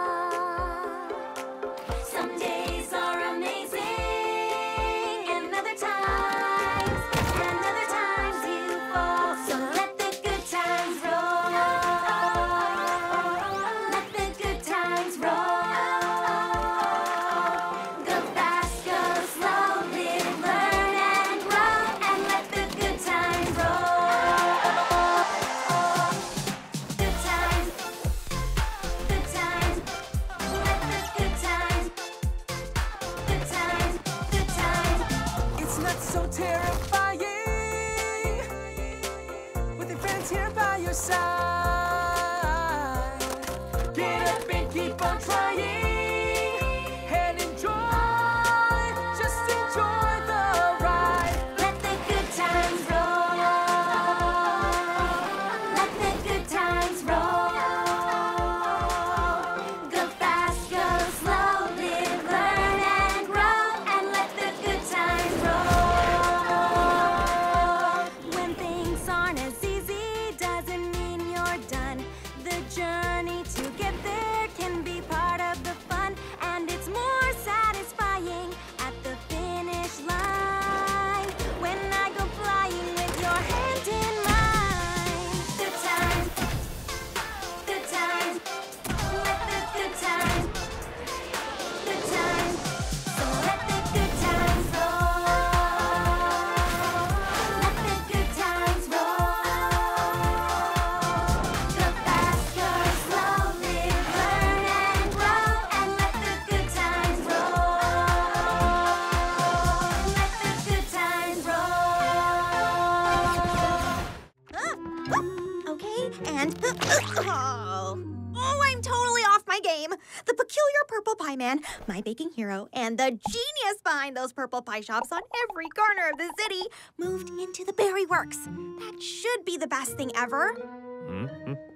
Oh. oh, I'm totally off my game. The peculiar purple pie man, my baking hero, and the genius behind those purple pie shops on every corner of the city moved into the Berry Works. That should be the best thing ever.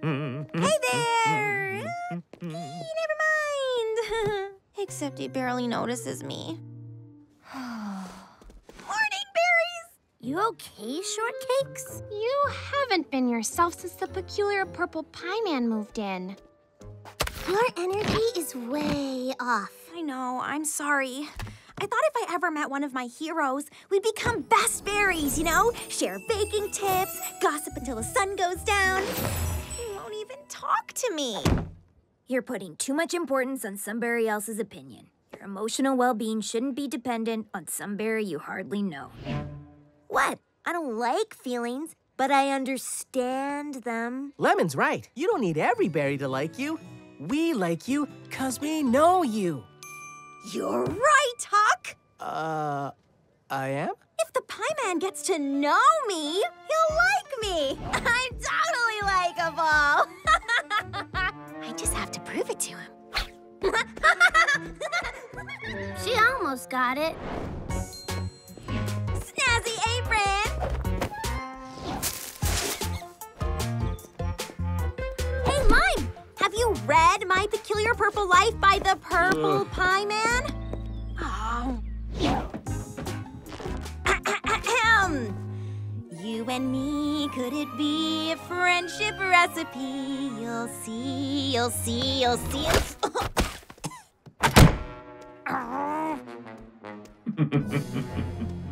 Hey there! Never mind. Except he barely notices me. Morning, berries! You okay, shortcakes? You haven't been yourself since the peculiar purple pie man moved in. Your energy is way off. I know, I'm sorry. I thought if I ever met one of my heroes, we'd become best berries, you know? Share baking tips, gossip until the sun goes down. He won't even talk to me. You're putting too much importance on somebody else's opinion. Your emotional well being shouldn't be dependent on somebody you hardly know. What? I don't like feelings, but I understand them. Lemon's right. You don't need every berry to like you. We like you because we know you. You're right, Huck. Uh, I am? If the pie man gets to know me, he'll like me. I'm totally likable. I just have to prove it to him. She almost got it. Snazzy apron! Hey, Lime! Have you read My Peculiar Purple Life by the Purple Ugh. Pie Man? Oh. You and me, could it be a friendship recipe? You'll see, you'll see, you'll see. It's...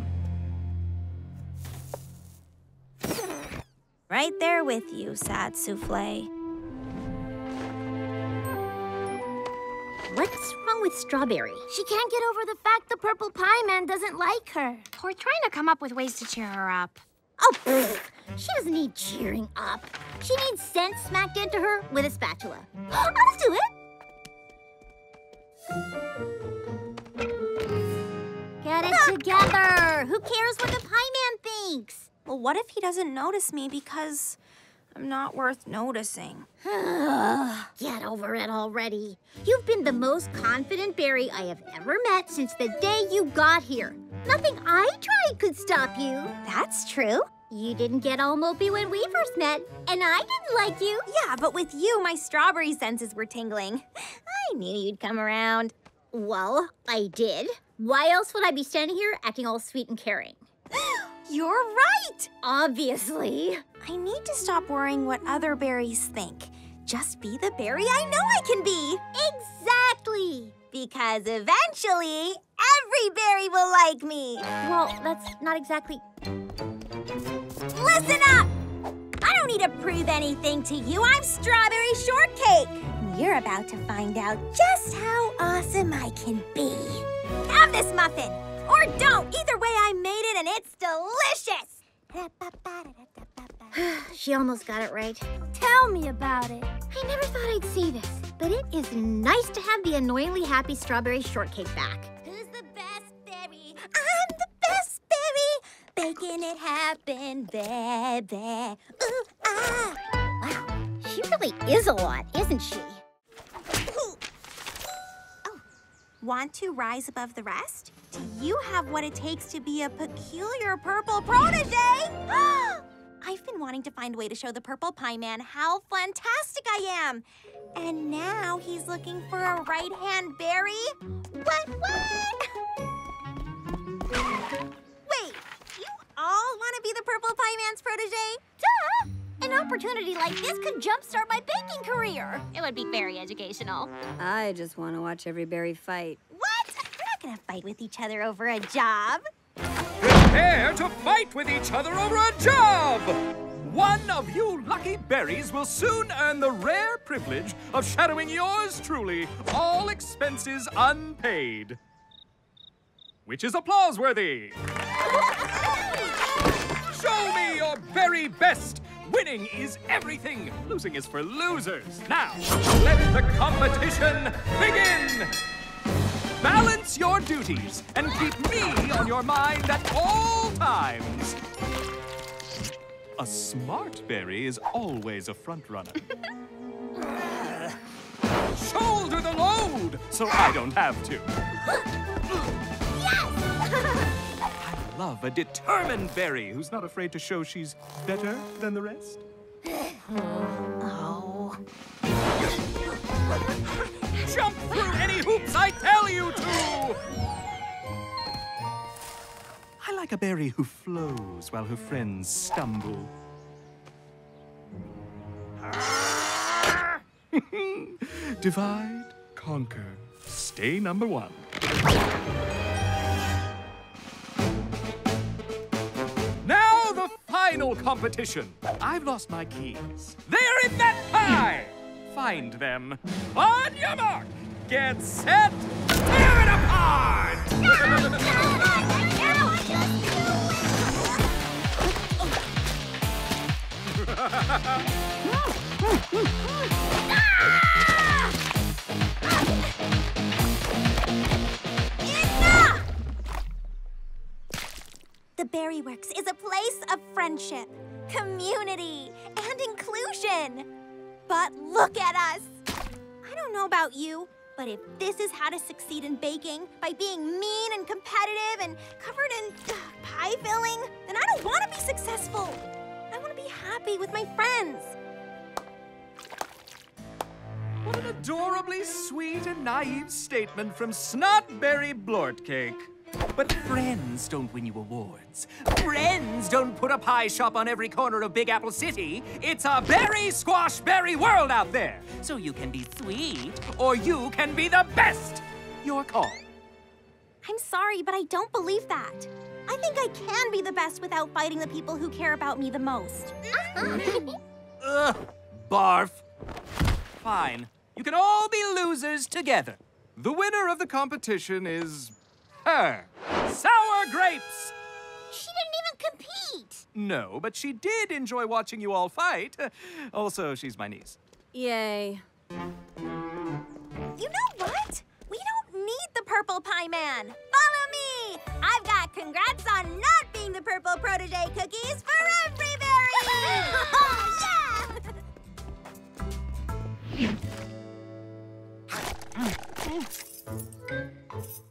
right there with you, sad souffle. What's wrong with Strawberry? She can't get over the fact the purple pie man doesn't like her. We're trying to come up with ways to cheer her up. Oh, pfft. she doesn't need cheering up. She needs sense smacked into her with a spatula. I'll do it. Get it ah! together. Who cares what the pie man thinks? Well, what if he doesn't notice me because I'm not worth noticing? Get over it already. You've been the most confident berry I have ever met since the day you got here. Nothing I tried could stop you. That's true. You didn't get all mopey when we first met, and I didn't like you. Yeah, but with you, my strawberry senses were tingling. I knew you'd come around. Well, I did. Why else would I be standing here acting all sweet and caring? You're right! Obviously. I need to stop worrying what other berries think. Just be the berry I know I can be. Exactly. Because eventually, every berry will like me. Well, that's not exactly. Listen up! I don't need to prove anything to you. I'm Strawberry Shortcake. You're about to find out just how awesome I can be. Have this muffin. Or don't. Either way, I made it and it's delicious. she almost got it right. Tell me about it. I never thought I'd see this, but it is nice to have the annoyingly happy strawberry shortcake back. Who's the best berry? I'm the best berry. Making it happen, baby. Ooh, ah. Wow, she really is a lot, isn't she? Oh, want to rise above the rest? Do you have what it takes to be a peculiar purple protege? I've been wanting to find a way to show the purple pie man how fantastic I am. And now he's looking for a right-hand berry? What, what? Wait, you all want to be the purple pie man's protege? Duh! An opportunity like this could jumpstart my baking career. It would be very educational. I just want to watch every berry fight. Gonna fight with each other over a job. Prepare to fight with each other over a job! One of you lucky berries will soon earn the rare privilege of shadowing yours truly, all expenses unpaid. Which is applause worthy. Show me your very best. Winning is everything. Losing is for losers. Now, let the competition begin. Balance your duties and keep me on your mind at all times. A smart berry is always a front runner. Shoulder the load so I don't have to. Yes! I love a determined berry who's not afraid to show she's better than the rest. Jump through any hoops I tell you to! I like a berry who flows while her friends stumble. Divide, conquer, stay number one. Final competition. I've lost my keys. They're in that pie! Find them. On your mark, get set, tear it apart! The Berry Works is a place of friendship, community, and inclusion. But look at us. I don't know about you, but if this is how to succeed in baking, by being mean and competitive and covered in uh, pie filling, then I don't want to be successful. I want to be happy with my friends. What an adorably sweet and naive statement from Snotberry Blortcake. But friends don't win you awards. Friends don't put a pie shop on every corner of Big Apple City. It's a berry squash berry world out there. So you can be sweet or you can be the best. Your call. I'm sorry, but I don't believe that. I think I can be the best without fighting the people who care about me the most. Ugh, barf. Fine. You can all be losers together. The winner of the competition is her. Sour grapes! She didn't even compete. No, but she did enjoy watching you all fight. Also, she's my niece. Yay. You know what? We don't need the Purple Pie Man. Follow me! I've got congrats on not being the Purple Protege cookies for everybody! berry! yeah! Mm.